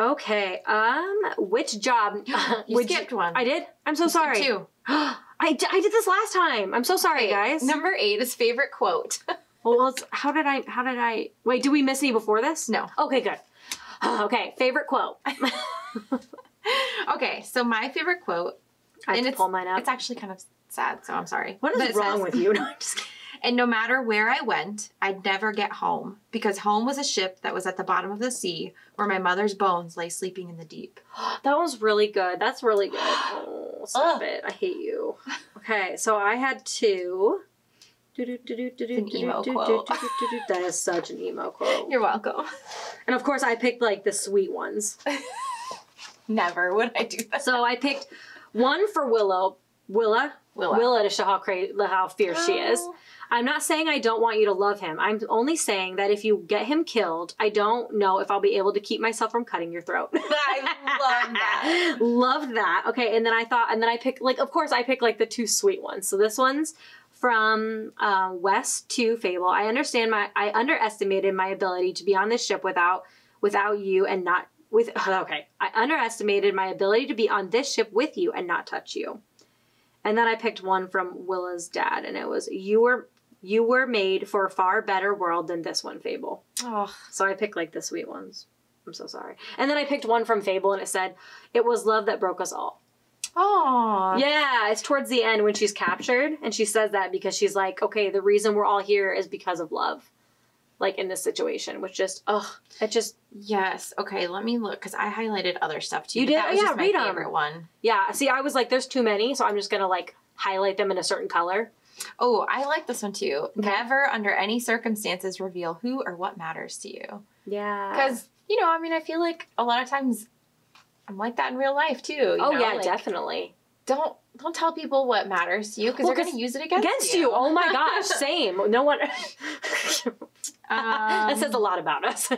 Okay. Um, which job? You skipped one. I did. I'm so You sorry. Two. I, d- I did this last time. I'm so sorry, Okay, guys. Number eight is favorite quote. Well, let's, how did I? How did I? Wait, did we miss any before this? no. Okay, good. okay, favorite quote. Okay, so my favorite quote, I And it's- pull mine up. it's actually kind of sad, so I'm sorry. What is wrong says- with you? No, I'm just kidding. And no matter where I went, I'd never get home because home was a ship that was at the bottom of the sea where my mother's bones lay sleeping in the deep. That was really good. That's really good. Oh, stop Ugh. it. I hate you. Okay, so I had two. It's an emo quote. That is such an emo quote. You're welcome. And of course, I picked like the sweet ones. Never would I do that. So I picked one for Willow. Willa. Willa. Willa to show how crazy, how fierce she is. Oh. I'm not saying I don't want you to love him. I'm only saying that if you get him killed, I don't know if I'll be able to keep myself from cutting your throat. I love that. Loved that. Okay, and then I thought, and then I picked, like, of course, I picked like the two sweet ones. So this one's from uh, West to Fable. I understand my, I underestimated my ability to be on this ship without, without you and not with. Okay, I underestimated my ability to be on this ship with you and not touch you. And then I picked one from Willa's dad, and it was you were you were made for a far better world than this one, Fable. Oh, So I picked like the sweet ones. I'm so sorry. And then I picked one from Fable, and it said, "It was love that broke us all." Aw. Yeah, it's towards the end when she's captured, and she says that because she's like, "Okay, the reason we're all here is because of love." Like in this situation, which just, ugh, it just, Yes. Okay, let me look because I highlighted other stuff too. You did? That was Yeah, just my read favorite one. yeah. See, I was like, "There's too many," so I'm just gonna like highlight them in a certain color. Oh, I like this one too. Never, under any circumstances, reveal who or what matters to you. Yeah. Because you know, I mean, I feel like a lot of times I'm like that in real life too. you oh know? yeah, Like, definitely. Don't don't tell people what matters to you because Well, they're going to use it against, Against you. Oh my gosh, same. No one. that says a um, lot about us.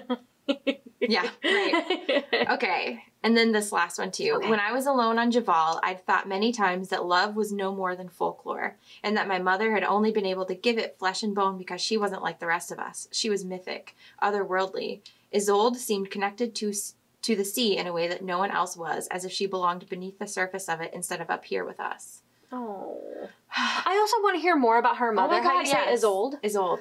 yeah, right. Okay, and then this last one too. Okay. When I was alone on Jeval, I'd thought many times that love was no more than folklore, and that my mother had only been able to give it flesh and bone because she wasn't like the rest of us. She was mythic, otherworldly. Isolde seemed connected to to the sea in a way that no one else was, as if she belonged beneath the surface of it instead of up here with us. Oh. I also want to hear more about her mother. Oh my How God, you say yes. is old.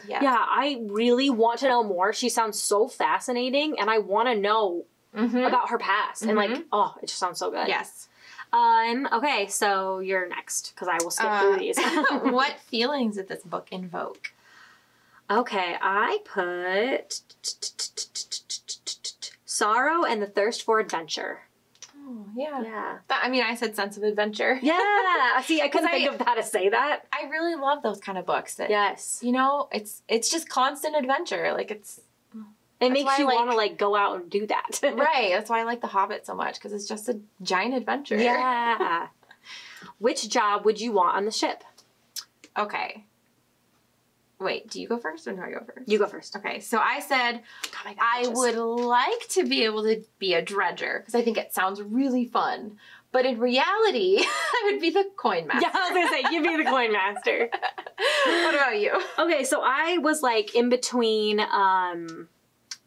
Yeah. Yeah, I really want to know more. She sounds so fascinating, and I want to know Mhm. about her past. And like, oh, it just sounds so good. Yes. Um. Okay, so you're next because I will skip Uh, through these. what feelings did this book invoke? okay, I put sorrow and the thirst for adventure. Oh, yeah. Yeah. That- I mean, I said sense of adventure. Yeah. See, I couldn't 'Cause I- think of how to say that. I really love those kind of books that Yes. you know, it's it's just constant adventure. Like it's It makes you like- want to like go out and do that. right. That's why I like The Hobbit so much because it's just a giant adventure. Yeah. Which job would you want on the ship? Okay. Wait, do you go first or do I go first? You go first. Okay, so I said God, I, bitches. would like to be able to be a dredger because I think it sounds really fun. But in reality, I would be the coin master. Yeah, I was gonna say you be the coin master. what about you? Okay, so I was like in between um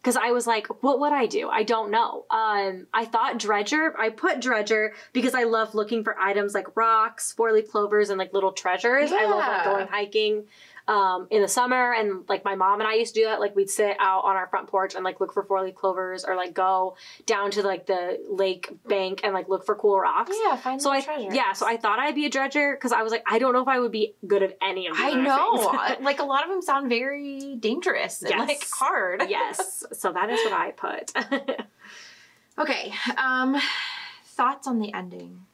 because I was like, what would I do? I don't know. Um, I thought dredger. I put dredger because I love looking for items like rocks, four leaf clovers, and like little treasures. I love like going hiking um, in the summer, and like my mom and I used to do that. Like we'd sit out on our front porch and like look for four leaf clovers, or like go down to like the lake bank and like look for cool rocks. Yeah, find So I yeah, so I thought I'd be a dredger because I was like, I don't know if I would be good at any of. the I know. like a lot of them sound very dangerous and Yes. like hard. yes, so that is what I put. Okay. Um thoughts on the ending.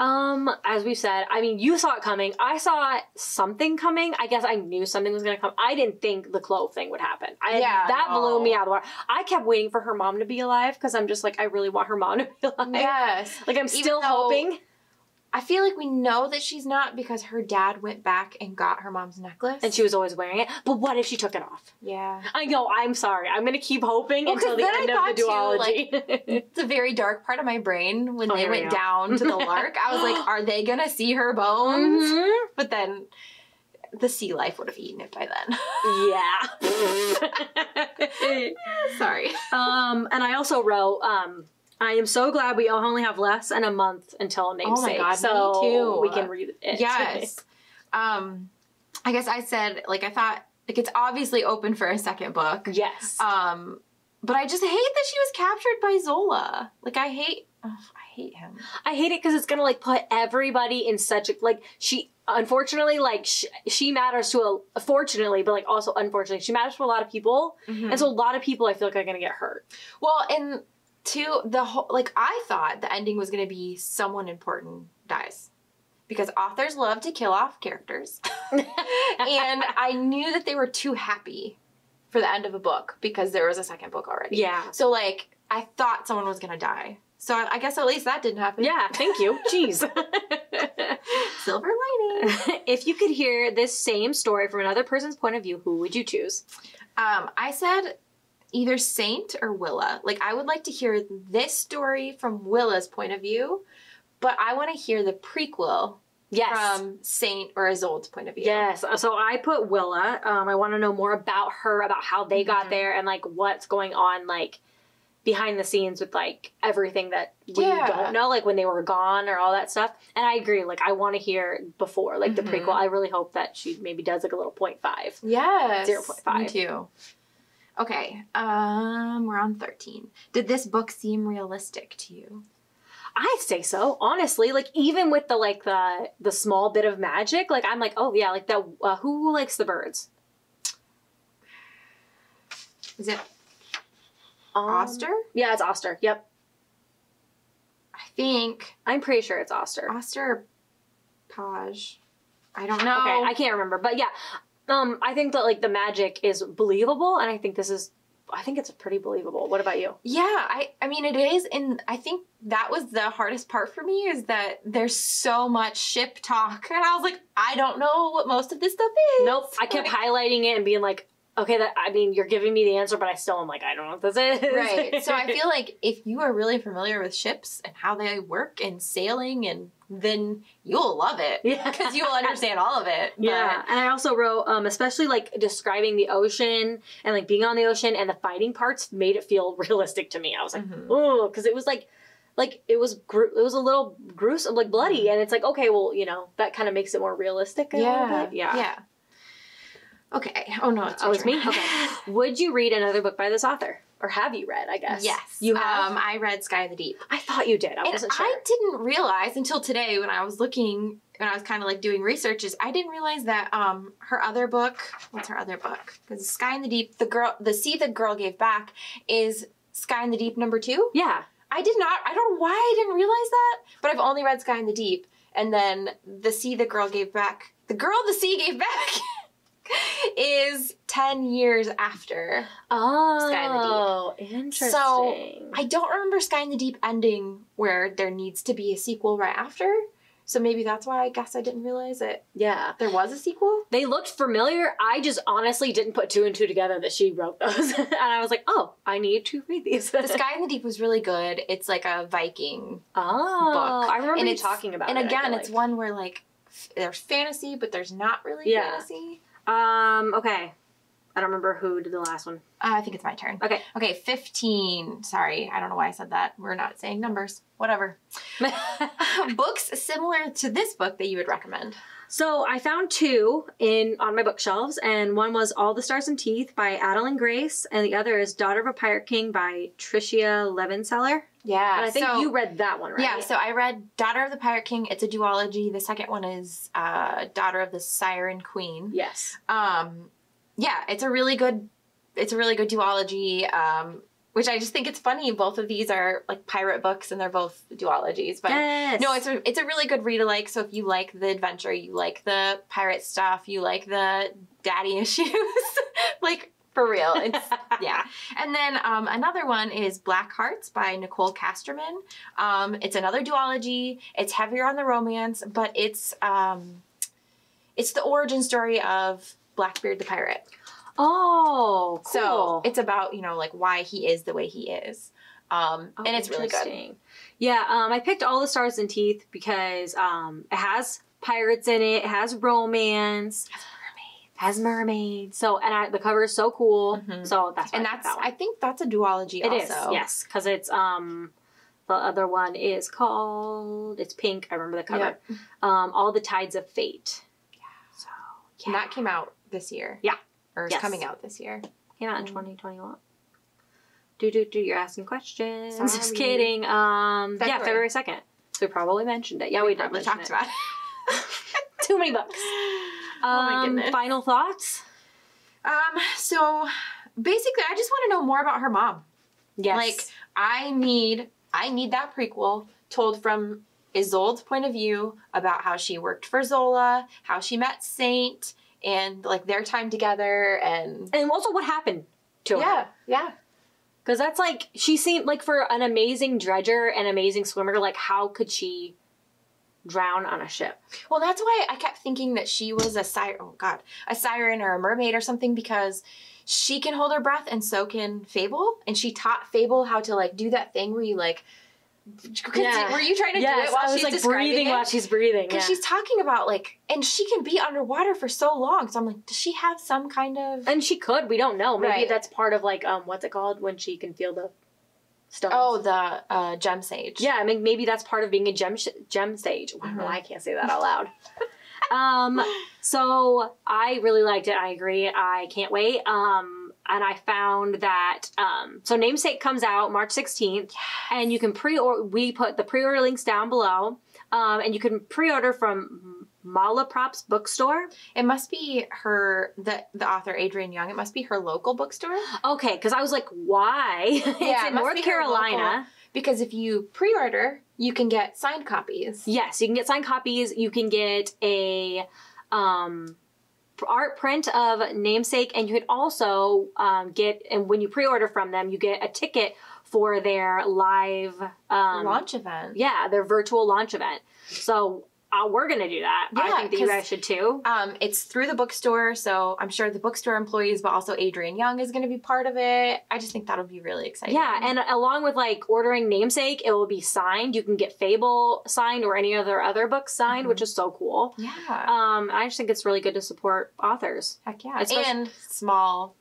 Um, as we said, I mean, you saw it coming. I saw something coming. I guess I knew something was gonna come. I didn't think the clove thing would happen. I, Yeah, that no. blew me out of the water. I kept waiting for her mom to be alive because I'm just like, I really want her mom to be alive. Yes. Like I'm Even still though- hoping. I feel like we know that she's not because her dad went back and got her mom's necklace. And she was always wearing it. But what if she took it off? Yeah. I know. I'm sorry. I'm gonna keep hoping Well, until the end of the duology. It's a very dark part of my brain when Oh, they went down to the lark. I was like, are they gonna see her bones? Mhm. But then the sea life would have eaten it by then. Yeah. Sorry. um, and I also wrote, um, I am so glad we only have less than a month until namesake. Oh my God, me so too. we can read it. Yes. Um, I guess I said like I thought like it's obviously open for a second book. yes. Um, but I just hate that she was captured by Zola. Like I hate, ugh, I hate him. I hate it because it's gonna like put everybody in such a like she. Unfortunately, like sh- she matters to a fortunately, but like also unfortunately, she matters to a lot of people, and so a lot of people I feel like are gonna get hurt. Well, and two, the whole like I thought the ending was gonna be someone important dies. Because authors love to kill off characters. and I knew that they were too happy for the end of a book because there was a second book already. Yeah. So like I thought someone was gonna die. So I I guess at least that didn't happen. Yeah. Thank you. Jeez. Silver lining. if you could hear this same story from another person's point of view, who would you choose? Um, I said either Saint or Willa. Like I would like to hear this story from Willa's point of view, but I want to hear the prequel Yes. from Saint or Isolde's point of view. Yes. So I put Willa. Um, I want to know more about her, about how they got Mhm. there, and like what's going on, like behind the scenes with like everything that we Yeah. don't know, like when they were gone or all that stuff. And I agree. Like I want to hear before, like the Mhm. prequel. I really hope that she maybe does like a little point five. Yes. 0.5. Me too. Okay. Um, we're on thirteen. Did this book seem realistic to you? I'd say so, honestly. Like even with the like the the small bit of magic, like I'm like, oh yeah, like that. Uh, who likes the birds? Is it Um, Auster? Yeah, it's Auster. Yep, I think I'm pretty sure it's Auster. Auster Paj. I don't know. Okay, I can't remember, but yeah, um, I think that like the magic is believable, and I think this is, I think it's pretty believable. What about you? Yeah, I I mean it is and I think that was the hardest part for me is that there's so much ship talk and I was like I don't know what most of this stuff is. Nope, I kept Like, highlighting it and being like, okay, that I mean, you're giving me the answer, but I still am like, I don't know what this is. Right. So I feel like if you are really familiar with ships and how they work and sailing and then you'll love it. Yeah. Because you will understand all of it. But- Yeah, and I also wrote, um, especially like describing the ocean and like being on the ocean and the fighting parts made it feel realistic to me. I was like, Mhm. oh, because it was like, like it was gru- it was a little gruesome, like bloody, and it's like, okay, well, you know, that kind of makes it more realistic. A Yeah. little bit. yeah, Yeah. Okay. Oh no, it's Oh, it's me. Okay. Would you read another book by this author, or have you read? I guess. Yes. You have. Um, I read Sky of the Deep. I thought you did. I and wasn't sure. I didn't realize until today when I was looking when I was kind of like doing researches, I didn't realize that um her other book, what's her other book? Because Sky in the Deep, the girl, the sea the girl gave back is Sky in the Deep number two. yeah. I did not. I don't know why I didn't realize that, but I've only read Sky in the Deep, and then the sea the girl gave back. The girl the sea gave back is ten years after. Oh, Sky in the Deep. Oh, interesting. So, I don't remember Sky in the Deep ending where there needs to be a sequel right after. So maybe that's why I guess I didn't realize it. yeah. There was a sequel. They looked familiar. I just honestly didn't put two and two together that she wrote those. and I was like, oh, I need to read these. The Sky in the Deep was really good. It's like a Viking oh, book. I remember And you talking about and it. And again, it's like. one where like there's fantasy, but there's not really Yeah. fantasy. Um, okay. I don't remember who did the last one. Uh, I think it's my turn. Okay. Okay, 15. Sorry, I don't know why I said that. We're not saying numbers. Whatever. Books similar to this book that you would recommend. So I found two in on my bookshelves, and one was All the Stars and Teeth by Adalyn Grace, and the other is Daughter of a Pirate King by Tricia Levenseller. Yeah. And I think so- you read that one, right? Yeah, so I read Daughter of the Pirate King. It's a duology. The second one is uh, Daughter of the Siren Queen. yes. Um, yeah, it's a really good. It's a really good duology. Um, which I just think it's funny. Both of these are like pirate books, and they're both duologies. But yes. no, it's a it's a really good read alike. So if you like the adventure, you like the pirate stuff, you like the daddy issues, like for real. It's yeah. And then um, another one is Black Hearts by Nicole Castroman. Um, it's another duology. It's heavier on the romance, but it's um, it's the origin story of Blackbeard the pirate. Oh, cool. So it's about you know like why he is the way he is, um, Oh, and it's really good. Yeah, um, I picked all the stars and teeth because um, it has pirates in it, it has romance, has mermaids. Has mermaids. So and I, the cover is so cool. Mhm. So that's why And I that's that. I think that's a duology. It is also. yes, because it's um the other one is called it's pink. I remember the cover. Yep. Um, all the tides of fate. Yeah. So And that came out this year. Yeah. Or is Yes. coming out this year. Came out in 2021. Do do do. You're asking questions. Sorry. Just kidding. Um, yeah, February. February second. So we probably mentioned it. Yeah, we, did probably talked it. about it. Too many books. oh my Um, goodness. Final thoughts? Um, so basically I just want to know more about her mom. Yes. Like I need I need that prequel told from Isolde's point of view about how she worked for Zola, how she met Saint, and like their time together and and also what happened to her? yeah, yeah. Because that's like she seemed like for an amazing dredger and amazing swimmer. Like how could she drown on a ship? Well, that's why I kept thinking that she was a siren. Oh God, a siren or a mermaid or something because she can hold her breath and so can Fable, and she taught Fable how to like do that thing where you like. Yeah. Were you trying to do yes, it while I was she's like breathing it? while she's breathing. Because yeah. she's talking about like, and she can be underwater for so long. So I'm like, does she have some kind of? and she could. We don't know. Maybe Right. that's part of like um what's it called when she can feel the stones. Oh, the uh, gem sage. Yeah, I mean maybe that's part of being a gem sh- gem sage. Know Mhm. I can't say that out loud. um, so I really liked it. I agree. I can't wait. Um, and I found that um, so namesake comes out March sixteenth, and you can pre-order. we put the pre order links down below, um, and you can pre order from Malaprops Bookstore. It must be her the the author Adrienne Young. It must be her local bookstore. Okay, because I was like, why? it's Yeah, it in must North Carolina. because if you pre-order, you can get signed copies. Yes, you can get signed copies. You can get a um, art print of namesake, and you can also um, get and when you pre-order from them, you get a ticket for their live um, Launch event. Yeah, their virtual launch event. So uh, we're gonna do that. I think that you guys should too. Um, it's through the bookstore, so I'm sure the bookstore employees, but also Adrienne Young is going to be part of it. I just think that'll be really exciting. Yeah, and along with like ordering namesake, it will be signed. You can get Fable signed or any other other books signed, Mm-hmm. which is so cool. yeah, Um, I just think it's really good to support authors. heck yeah, especially- and small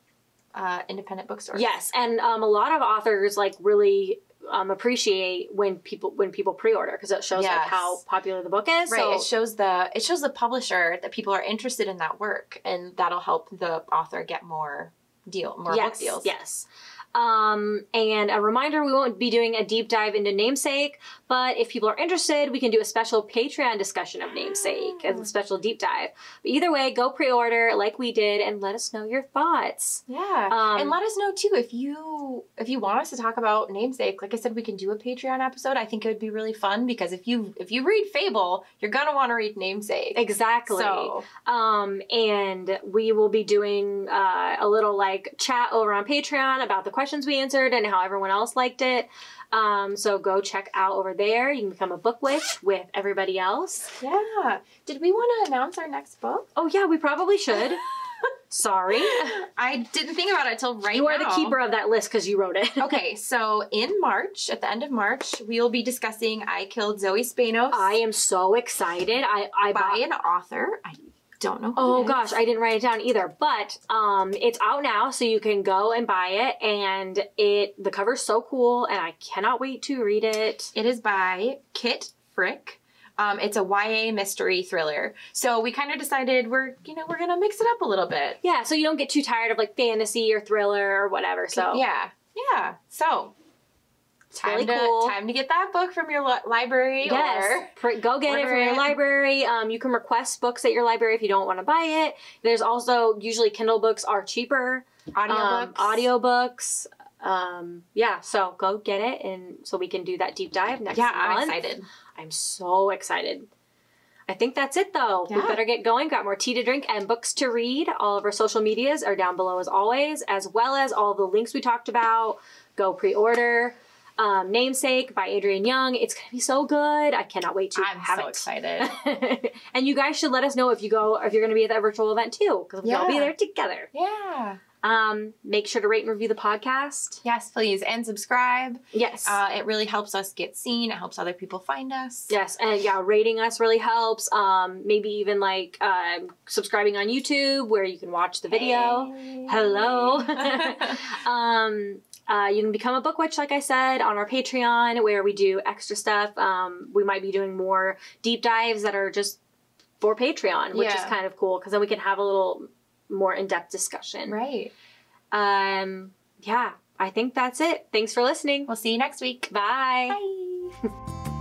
uh, independent bookstores. Yes, and um, a lot of authors like really um, appreciate when people when people pre-order because it shows like how popular the book is. Right, So it shows the it shows the publisher that people are interested in that work, and that'll help the author get more deal more yes, book deals. Yes. Um, and a reminder, we won't be doing a deep dive into namesake, but if people are interested, we can do a special Patreon discussion of namesake as a special deep dive. But either way, go pre-order like we did and let us know your thoughts. Yeah, Um, and let us know too if you if you want us to talk about namesake. Like I said, we can do a Patreon episode. I think it would be really fun because if you if you read Fable, you're gonna want to read namesake. Exactly. So Um, and we will be doing uh, a little like chat over on Patreon about the questions we answered and how everyone else liked it. Um, so go check out over there. You can become a book witch with everybody else. yeah, did we want to announce our next book? Oh yeah, we probably should. Sorry, I didn't think about it till right now. you are the keeper of that list because you wrote it. okay, so in March, at the end of March, we will be discussing I Killed Zoe Spanos I am so excited. I I by bought. an author. I don't know. Oh gosh, I didn't write it down either. But um, it's out now, so you can go and buy it. And it the cover's so cool, and I cannot wait to read it. It is by Kit Frick. Um, it's a YA mystery thriller. So we kind of decided we're, you know, we're gonna mix it up a little bit. Yeah, so you don't get too tired of like fantasy or thriller or whatever. So yeah, yeah. So time really to cool. time to get that book from your li- library. Yes, go get it from your it. library. Um, you can request books at your library if you don't want to buy it. There's also usually Kindle books are cheaper. audiobooks. Um, audiobooks. Um, yeah, so go get it, and so we can do that deep dive next Yeah, month. I'm excited. I'm so excited. I think that's it though. We better get going. Got more tea to drink and books to read. All of our social medias are down below as always, as well as all the links we talked about. Go pre order. Um, Namesake by Adrienne Young. It's gonna be so good. I cannot wait to I'm have so it. excited. and you guys should let us know if you go if you're gonna be at that virtual event too, because we'll all be there together. yeah. Um, make sure to rate and review the podcast. Yes, please, and subscribe. Yes. Uh, it really helps us get seen. It helps other people find us. Yes, and yeah, rating us really helps. Um, maybe even like um, subscribing on YouTube where you can watch the video. Hey. Hello. um, uh, you can become a book witch, like I said, on our Patreon where we do extra stuff. Um, we might be doing more deep dives that are just for Patreon, which is kind of cool because then we can have a little more in depth discussion. right. Um, yeah, I think that's it. Thanks for listening. We'll see you next week. Bye. Bye.